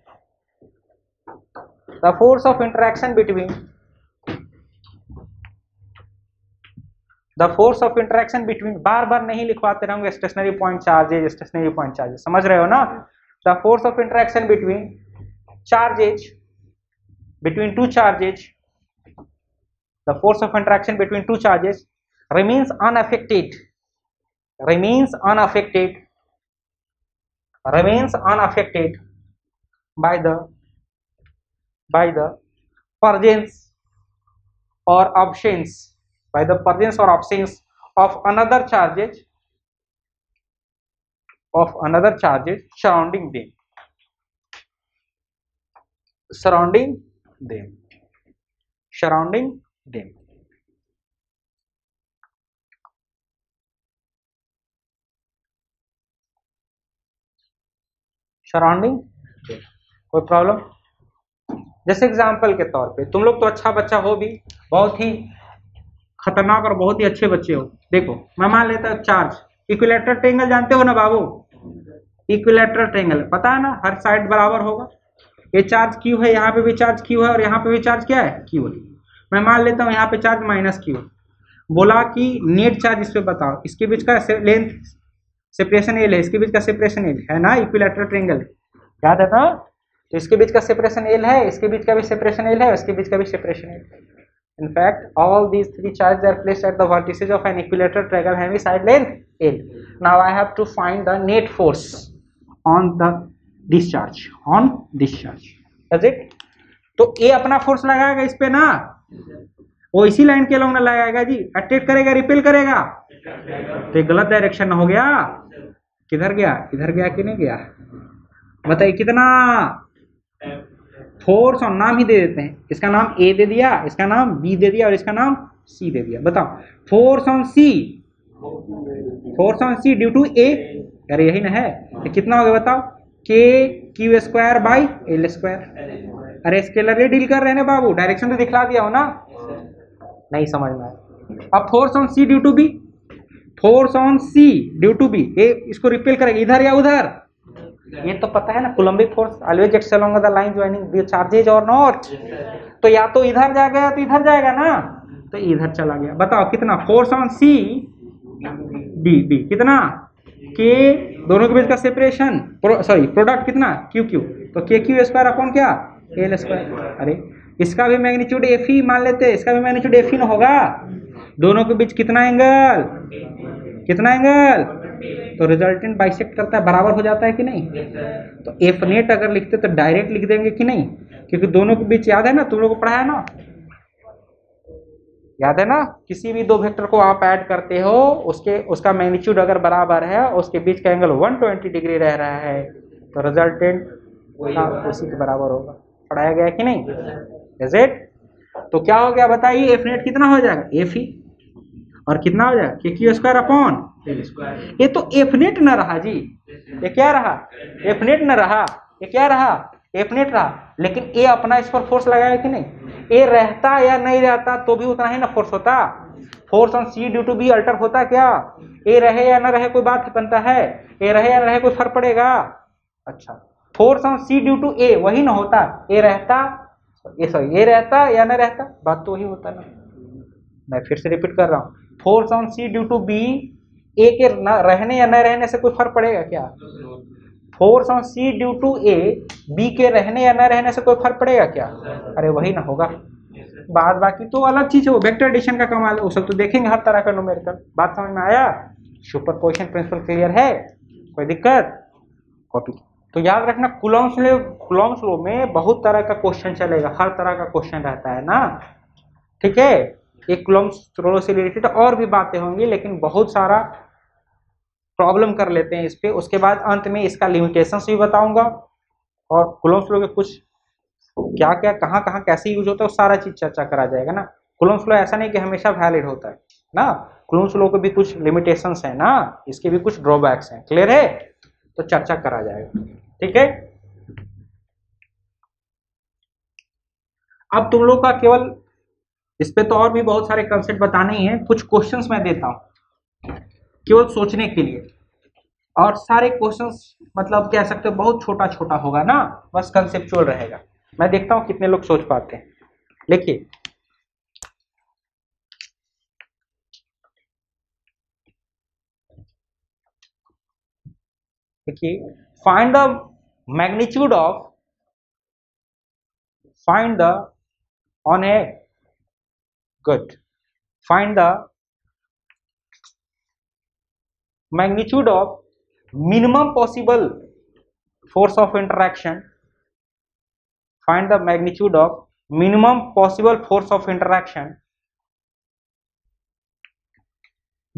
the force of interaction between the force of interaction between बार बार नहीं लिखवाते रहूँगे stationary point charges stationary point charges समझ रहे हो ना? The force of interaction between charges between two charges the force of interaction between two charges remains unaffected remains unaffected remains unaffected by the by the presence or absence by the presence or absence of another charges of another charges surrounding them surrounding them surrounding them surrounding कोई problem जैसे example के तौर पे, तुम लोग तो अच्छा बच्चा हो भी, बहुत ही खतरनाक और बहुत ही अच्छे बच्चे हो। देखो, मैं मान लेता हूँ चार्ज इक्विलेटर ट्रेंगल जानते हो ना बाबू? इक्विलेटर ट्रेंगल पता है ना, हर साइड बराबर होगा। ये चार्ज क्यू है, यहाँ पे भी चार्ज क्यू है और यहाँ पे भी चार्ज क्या है? क्यू है। मैं मान लेता हूँ यहाँ पे चार्ज माइनस क्यू बोला कि नेट चार्ज इस पर बताओ, इसके बीच का लेंथ सेपरेशन एल है इसके बीच का सेपरेशन एल है ना इक्विलेटरल ट्रेंगल याद है ना? तो इसके बीच का सेपरेशन एल है, इसके बीच का भी सेपरेशन एल है इसके बीच का भी separation L in fact all these three charge are place at vertices of an equilateral triangle heavy side length L now I have to find the net force on the discharge on discharge it तो ए अपना force लगाएगा इस पे ना? वो इसी line के लोग ना लगाएगा जी। अटेक करेगा रिपेल करेगा? तो गलत डायरेक्शन हो गया। किधर गया? इधर गया कि नहीं गया? बताइए, कितना? फोर्स और नाम ही दे देते हैं। इसका नाम ए दे दिया, इसका नाम बी दे दिया और इसका नाम सी दे दिया। बताओ। Force on C force on C due to A अरे, यही ना है। तो कितना हो गया बताओ? K Q square by L square अरे स्केलर ये डील कर रहे हैं बाबू। डायरेक्शन तो दिखला दिया हो ना? नहीं समझ में आया। अब force on C due to B force on C due to B A इसको रिपेल करेगा। इधर या उधर? ये तो पता है ना coulombic force always acts along the line joining the charges और नॉट तो या तो इधर जाएगा या तो इधर जाएगा ना? तो इधर चला गया। बताओ कितना? Force on C D B कितना? के दोनों के बीच का सेपरेशन सॉरी प्रोडक्ट कितना? क्यू क्यू तो के क्यू स्क्वायर अपॉन क्या? एल स्क्वायर अरे इसका भी मैग्नीट्यूड एफ़ ही मान लेते इसका भी मैग्नीट्यूड एफ़ ही ना होगा। दोनों के बीच कितना एंगल कितना एंगल तो रिजल्टेंट बाइसेक्ट करता है बराबर हो जाता है कि नहीं? तो एफ़ नेट अगर लिखते तो डायरेक्ट लिख देंगे कि नहीं? क्योंकि दोनों के बीच याद है ना? तुम लोग को पढ़ा है ना? याद है ना? किसी भी दो वेक्टर को आप ऐड करते हो उसके उसका मैग्नीट्यूड अगर बराबर है उसके बीच का एंगल 120 डिग्री रह रहा है तो रिजल्टेंट उसी के बराबर होगा। पढ़ाया गया कि नहीं? इज़ इट तो क्या हो गया बताइए एफ़ नेट कितना हो जाएगा? एफ़ ही और कितना हो जाएगा? के क्यू स्क्वायर अपॉन ये तो एफ़ नेट न रहा जी। ये क्या रहा? एफ़ नेट न रहा। ये क्या रहा? एफ़ नेट रहा। लेकिन ए अपना इस पर फोर्स लगाया कि नहीं? ए रहता या नहीं रहता तो भी उतना ही ना फोर्स होता। Force on C due to B alter होता क्या? ए रहे या ना रहे कोई बात बनता है। ए रहे या ना रहे कोई फ़र्क पड़ेगा। अच्छा। Force on C due to A वही ना होता। ए रहता। ये सॉरी ए रहता या ना रहता? बात तो वही होता ना। मैं फिर से रिपीट कर रहा हूँ। Force on C due to B A के न रहने या न रहने से कोई फ़र्क पड़ेगा क्या? Force on C due to A B के रहने या न रहने से कोई फ़र्क पड़ेगा क्या? अरे वही ना होगा। बाद बाकी तो अलग चीज़ है वो वेक्टर एडिशन का कमाल, वो सब तो देखेंगे हर तरह का न्यूमेरिकल बात समझ में आया? सुपर पोजिशन प्रिंसिपल क्लियर है? कोई दिक्कत? कॉपी तो याद रखना कुलॉम्स लो कुलॉम्स लो में बहुत तरह का क्वेश्चन चलेगा, हर तरह का क्वेश्चन रहता है ना? ठीक है? एक कुलॉम्स लो से रिलेटेड और भी बातें होंगी, लेकिन बहुत सारा प्रॉब्लम कर लेते हैं इस पर उसके बाद अंत में इसका लिमिटेशन भी बताऊँगा। और कुलम्स फ्लो के कुछ क्या क्या, कहाँ कहाँ, कैसे यूज़ होता है सारा चीज़ चर्चा करा जाएगा ना। कुलम्स फ्लो ऐसा नहीं कि हमेशा वैलिड होता है, ना। कुलम्स फ्लो के भी कुछ लिमिटेशंस हैं ना। इसके भी कुछ ड्रॉबैक्स हैं। क्लियर है? तो चर्चा करा जाएगा। ठीक है? अब तुम लोग का केवल इस पे तो और भी बहुत सारे कंसेप्ट बताने ही हैं। कुछ क्वेश्चंस मैं देता हूँ। केवल सोचने के लिए। और सारे क्वेश्चंस मतलब कह सकते हो, बहुत छोटा छोटा होगा ना, बस कंसेप्चुअल रहेगा। मैं देखता हूँ कितने लोग सोच पाते हैं। लिखिए देखिए find the magnitude of find the on a good find the magnitude of minimum possible force of interaction. Find the magnitude of minimum possible force of interaction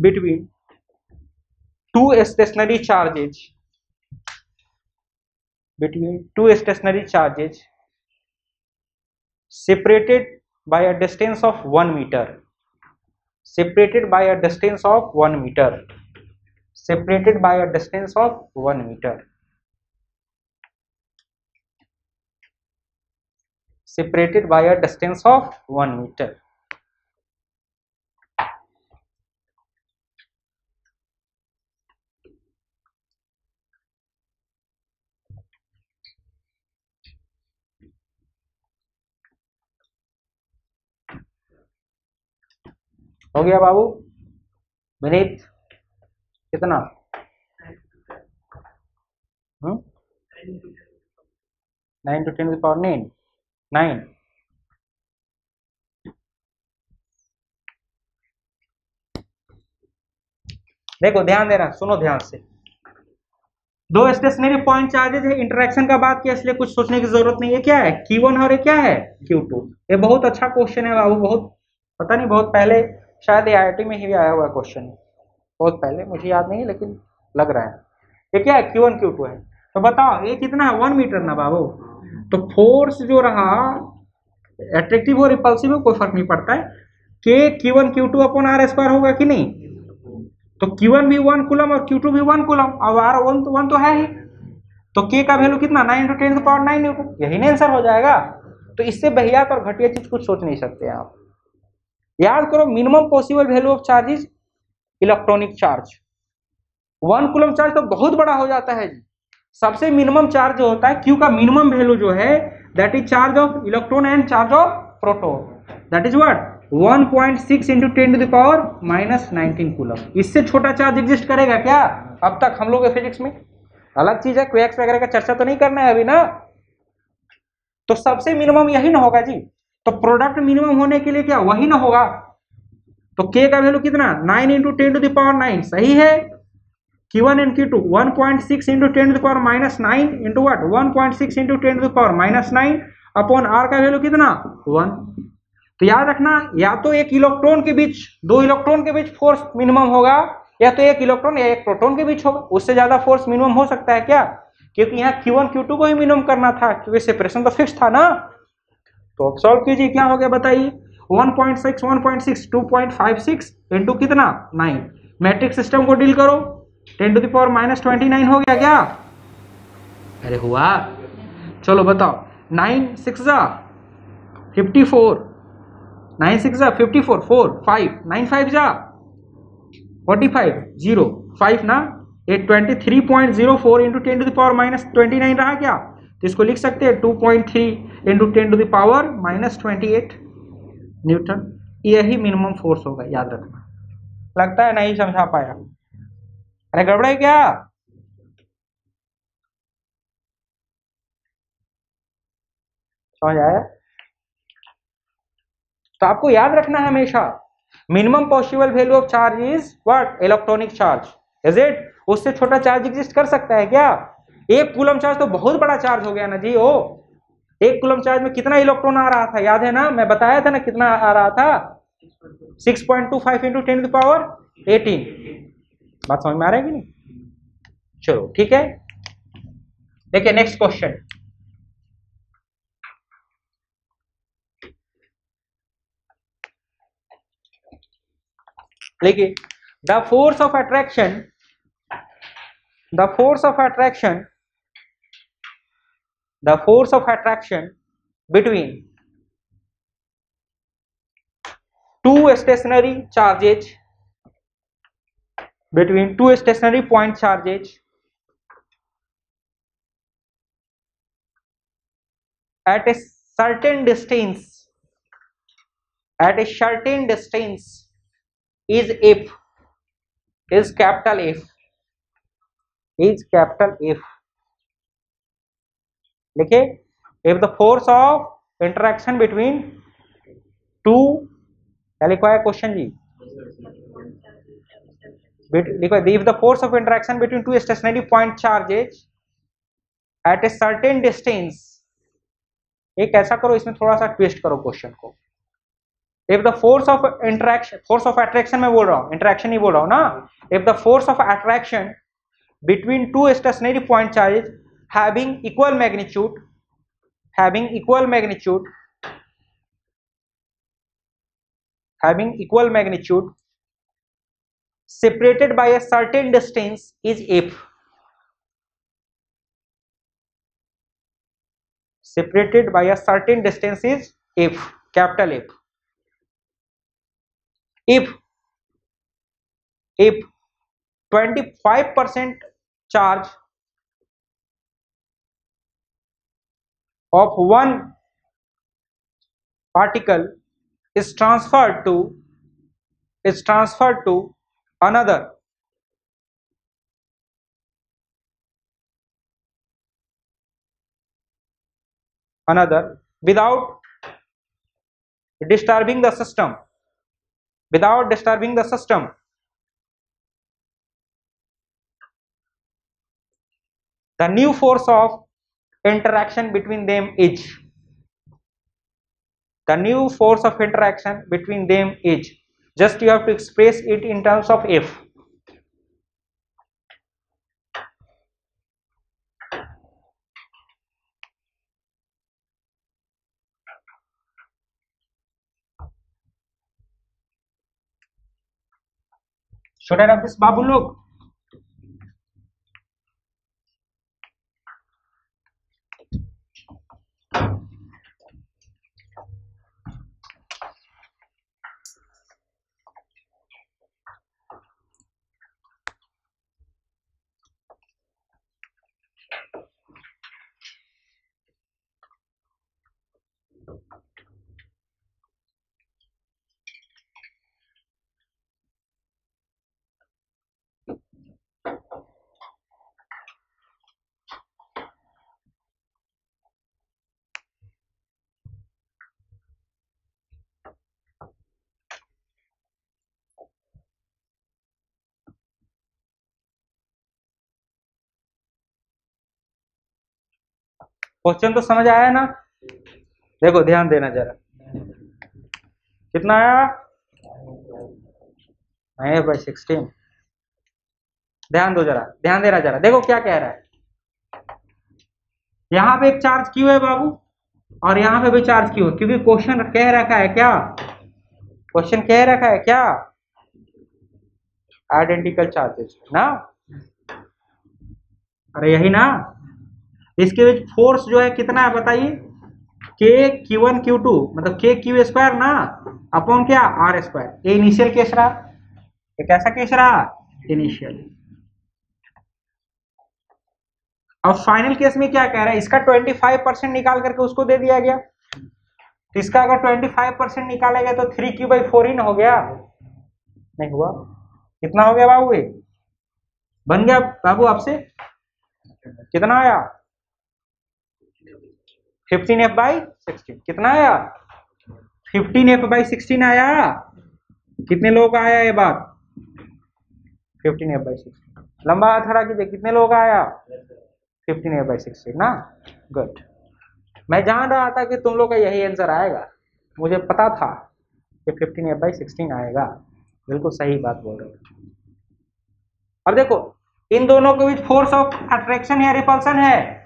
between two stationary charges between two stationary charges separated by a distance of 1 meter separated by a distance of 1 meter separated by a distance of 1 meter separated by a distance of 1 meter हो गया बाबू विनीत कितना? Nine to ten power nine nine देखो, ध्यान देना, सुनो ध्यान से। दो स्टेशनरी पॉइंट चार्जेज है इंटरेक्शन का बात किया, इसलिए कुछ सोचने की ज़रूरत नहीं है। क्या है? क्यू वन और क्या है? क्यू टू ये बहुत अच्छा क्वेश्चन है, बाबू, बहुत, पता नहीं, बहुत पहले शायद ए में ही आया हुआ क्वेश्चन बहुत पहले, मुझे याद नहीं लेकिन लग रहा है। ये क्या है? क्यू वन क्यू टू है। तो बताओ, ये कितना है? वन मीटर ना बाबू। तो फोर्स जो रहा एट्रेक्टिव और रिपल्सिव में कोई फ़र्क नहीं पड़ता है। K Q one Q two upon R square होगा कि नहीं? तो क्यू वन भी वन कुलम और क्यू टू भी वन कुलम अब आर वन तो वन तो है ही। तो के का वैल्यू कितना? Nine into ten power nine newton यही ना आंसर हो जाएगा। तो इससे बहियात और घटिया चीज़ कुछ सोच नहीं सकते आप। याद करो minimum possible value of charges electronic charge. One coulomb charge तो बहुत बड़ा हो जाता है जी। सबसे मिनिमम चार्ज जो होता है क्यू का मिनिमम वैल्यू जो है that is charge of electron and charge of proton that is what 1.6 point six into ten to the power minus nineteen coulomb. इससे छोटा चार्ज एग्जिस्ट करेगा क्या? अब तक हम लोग फिजिक्स में। अलग चीज़ है क्वेक्स वगैरह का चर्चा तो नहीं करना है अभी ना। तो सबसे मिनिमम यही ना होगा जी। तो प्रोडक्ट मिनिमम होने के लिए क्या? वही ना होगा। तो के का वैल्यू कितना? Nine into ten to the power nine सही है? Q1 and Q2 1.6 into 10 to the power minus 9 into what? 1.6 into 10 to the power minus 9 upon R का वैल्यू कितना? 1 तो याद रखना, या तो एक इलेक्ट्रॉन के बीच, दो इलेक्ट्रॉन के बीच फोर्स मिनिमम होगा, या तो एक इलेक्ट्रॉन या एक प्रोटॉन के बीच होगा। उससे ज़्यादा फोर्स मिनिमम हो सकता है क्या? क्योंकि यहाँ Q1 Q2 को ही मिनिमम करना था, क्योंकि सेपरेशन तो फिक्स था ना। तो सॉल्व कीजिए, क्या हो गया बताइए। 1.6 1.6 2.56 इनटू कितना? 9 मैट्रिक सिस्टम को डील करो। Ten to the power minus twenty हो गया क्या? अरे हुआ। चलो बताओ। नाइन सिक्स जा, फिफ्टी फोर। नाइन सिक्स जा, fifty four four, five. Nine five जा, फोर्टी फाइव, ज़ीरो। फाइव ना? ये twenty three point zero four into ten to the power minus twenty nine रहा क्या? तो इसको लिख सकते हैं two point three into ten to the power minus twenty eight. Newton, यही मिनिमम फोर्स होगा, याद रखना। लगता है नहीं समझा पाया। अरे गड़बड़ क्या? समझ आया? तो आपको याद रखना है हमेशा minimum possible value of charge is what electronic charge is it उससे छोटा चार्ज एग्जिस्ट कर सकता है क्या? एक कूलम चार्ज तो बहुत बड़ा चार्ज हो गया ना जी, ओ। एक कूलम चार्ज में कितना इलेक्ट्रॉन आ रहा था, याद है ना? मैं बताया था ना कितना आ रहा था? 6.25 point two five into ten power eighteen बात समझ में आ रहा है कि नहीं? चलो, ठीक है? देखिए नेक्स्ट क्वेश्चन देखिए the force of attraction the force of attraction the force of attraction between two stationary charges between two stationary point charges at a certain distance at a certain distance is if is capital F is capital F. लिखिए if the force of interaction between two क्या लिखवा है question जी? लिखवा if the force of interaction between two stationary point charges at a certain distance एक ऐसा करो, इसमें थोड़ा सा ट्विस्ट करो क्वेश्चन को। If the force of interaction force of attraction में बोल रहा हूँ इंटरेक्शन ही बोल रहा हूँ ना? If the force of attraction between two stationary point charges having equal magnitude having equal magnitude having equal magnitude separated by a certain distance is if separated by a certain distance is if capital f. If if 25 percent charge of one particle is transferred to is transferred to another. Another without disturbing the system. Without disturbing the system. The new force of interaction between them is. The new force of interaction between them is. Just you have to express it in terms of f. Should i have this babu look question तो समझ आया ना? देखो, ध्यान देना जरा। कितना आया? बाई सिक्सटीन ध्यान दो जरा, ध्यान देना जरा। देखो क्या कह रहा है। यहाँ पे एक चार्ज क्यों है बाबू? और यहाँ पे भी चार्ज क्यों क्योंकि क्वेश्चन कह रखा है क्या? क्वेश्चन कह रखा है क्या? आइडेंटिकल चार्जेस ना? अरे यही ना? इसके बीच फोर्स जो है कितना है बताइए? के क्यू वन क्यू टू मतलब के क्यू स्क्वायर ना? अपॉन क्या? आर स्क्वायर ये इनिशियल केस रहा? ये कैसा केस रहा? इनिशियल अब फाइनल केस में क्या कह रहा है? इसका 25 परसेंट निकाल करके उसको दे दिया गया। तो इसका अगर 25 परसेंट निकाला गया तो थ्री क्यू बाई फोर इन हो गया। नहीं हुआ। कितना हो गया बाबू? ये बन गया बाबू आपसे? कितना आया? फिफ्टीन एफ़ बाई सिक्सटीन कितना आया? फिफ्टीन एफ़ बाई सिक्सटीन आया। कितने लोग का आया ये बात? फिफ्टीन एफ़ बाई सिक्सटीन लंबा हाथ खड़ा कीजिए, कितने लोग का आया? फिफ्टीन एफ़ बाई सिक्सटीन ना? गुड मैं जान रहा था कि तुम लोग का यही आंसर आएगा। मुझे पता था कि फिफ्टीन एफ़ बाई सिक्सटीन आएगा। बिल्कुल सही बात बोल रहे हो। अब देखो, इन दोनों के बीच फोर्स ऑफ़ अट्रैक्शन या रिपल्सन है।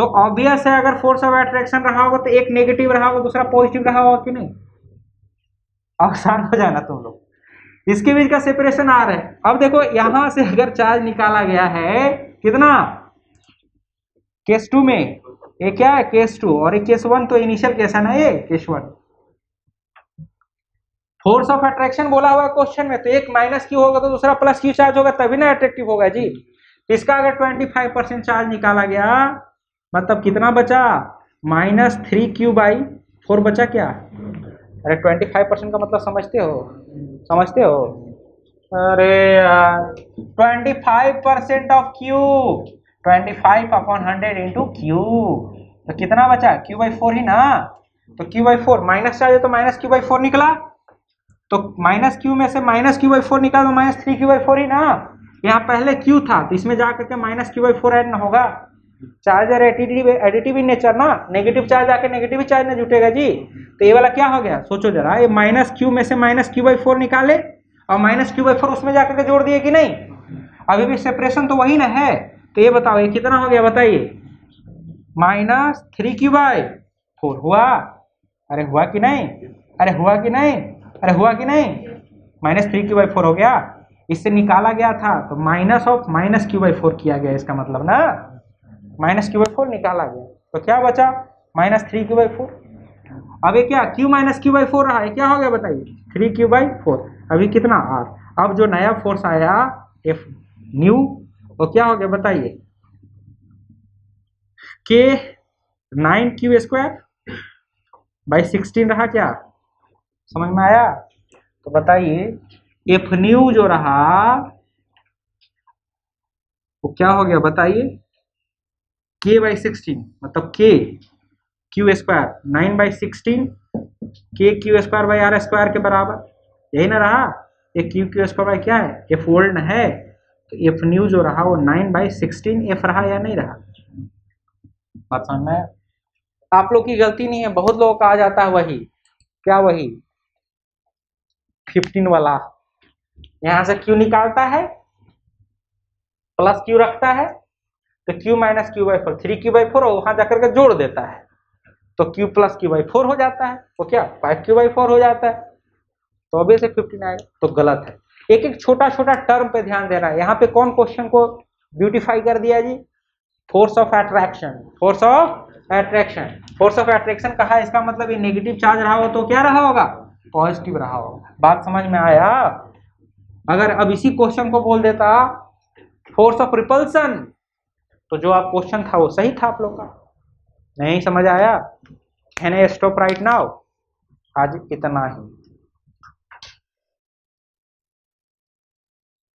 तो ऑब्वियस है, अगर फोर्स ऑफ़ अट्रैक्शन रहा होगा तो एक नेगेटिव रहा होगा, दूसरा पॉजिटिव रहा होगा कि नहीं? आसान हो जाना तुम लोग। इसके बीच का सेपरेशन आ रहा है। अब देखो, यहाँ से अगर चार्ज निकाला गया है, कितना? केस टू में। ये क्या है? केस टू और ये केस वन तो इनिशियल केस है ना ये? Case one force of attraction बोला हुआ है क्वेश्चन में तो एक माइनस क्यू होगा तो दूसरा प्लस क्यू चार्ज होगा, तभी ना अट्रैक्टिव होगा जी। इसका अगर ट्वेंटी फाइव परसेंट चार्ज निकाला गया मतलब कितना बचा? Minus three Q by four बचा क्या? अरे ट्वेंटी फाइव परसेंट का मतलब समझते हो? समझते हो? अरे twenty five percent of Q twenty five upon hundred into Q तो कितना बचा? क्यू बाई फोर ही ना? तो Q by four, minus charge तो माइनस क्यू बाई फोर निकला। तो माइनस क्यू में से माइनस क्यू बाई फोर निकाल तो minus three Q by four ही ना? यहाँ पहले क्यू था तो इसमें जाकर के minus Q by four add ना होगा। Charger additive additive in nature ना? नेगेटिव चार्ज आके नेगेटिव चार्ज ना जुटेगा जी। तो ये वाला क्या हो गया? सोचो जरा, ये माइनस क्यू में से माइनस क्यू बाई फोर निकाले, और माइनस क्यू बाई फोर उसमें जाकर के जोड़ दिए कि नहीं? अभी भी सेपरेशन तो वही ना है। तो ये बताओ, ये कितना हो गया बताइए? Minus three Q by four हुआ। अरे हुआ कि नहीं? अरे हुआ कि नहीं? अरे हुआ कि नहीं? Minus three Q by four हो गया। इससे निकाला गया था तो minus of minus Q by four किया गया, इसका मतलब ना? माइनस क्यू बाई फोर निकाला गया। तो क्या बचा? Minus three Q by four. अब ये क्या? Q minus Q by four रहा है। क्या हो गया बताइए? Three Q by four. अभी कितना? आर अब जो नया फोर्स आया, एफ़ न्यू, वो क्या हो गया बताइए? K nine Q square by sixteen रहा क्या? समझ में आया? तो बताइए, एफ़ न्यू जो रहा, वो क्या हो गया बताइए? के बाई सिक्सटीन मतलब K Q square nine by sixteen K Q square by R square के बराबर। यही ना रहा? ये क्यू क्यू स्क्वायर बाई क्या है? एफ़ ओल्ड है। तो एफ़ न्यू जो रहा, वो नाइन बाई सिक्सटीन एफ़ रहा या नहीं रहा? बात समझ में आप लोग की गलती नहीं है, बहुत लोगों का आ जाता है वही। क्या वही? फिफ्टीन वाला। यहाँ से क्यू निकालता है प्लस क्यू रखता है। तो Q minus Q by four three Q by four वहाँ जाकर के जोड़ देता है। तो Q plus Q by four हो जाता है। वो क्या? फाइव क्यू बाई फोर हो जाता है। तो अभी से फिफ्टीन आएगा तो गलत है। एक एक छोटा छोटा टर्म पे ध्यान देना है। यहाँ पे कौन क्वेश्चन को ब्यूटिफाई कर दिया जी? Force of attraction force of attraction force of attraction कहा इसका मतलब ये नेगेटिव चार्ज रहा हो तो क्या रहा होगा? पॉजिटिव रहा होगा। बात समझ में आया? अगर अब इसी क्वेश्चन को बोल देता फोर्स ऑफ़ रिपल्सन तो जो आप क्वेश्चन था वो सही था आप लोग का? नहीं समझ आया? है ना स्टॉप राइट नाउ आज इतना ही।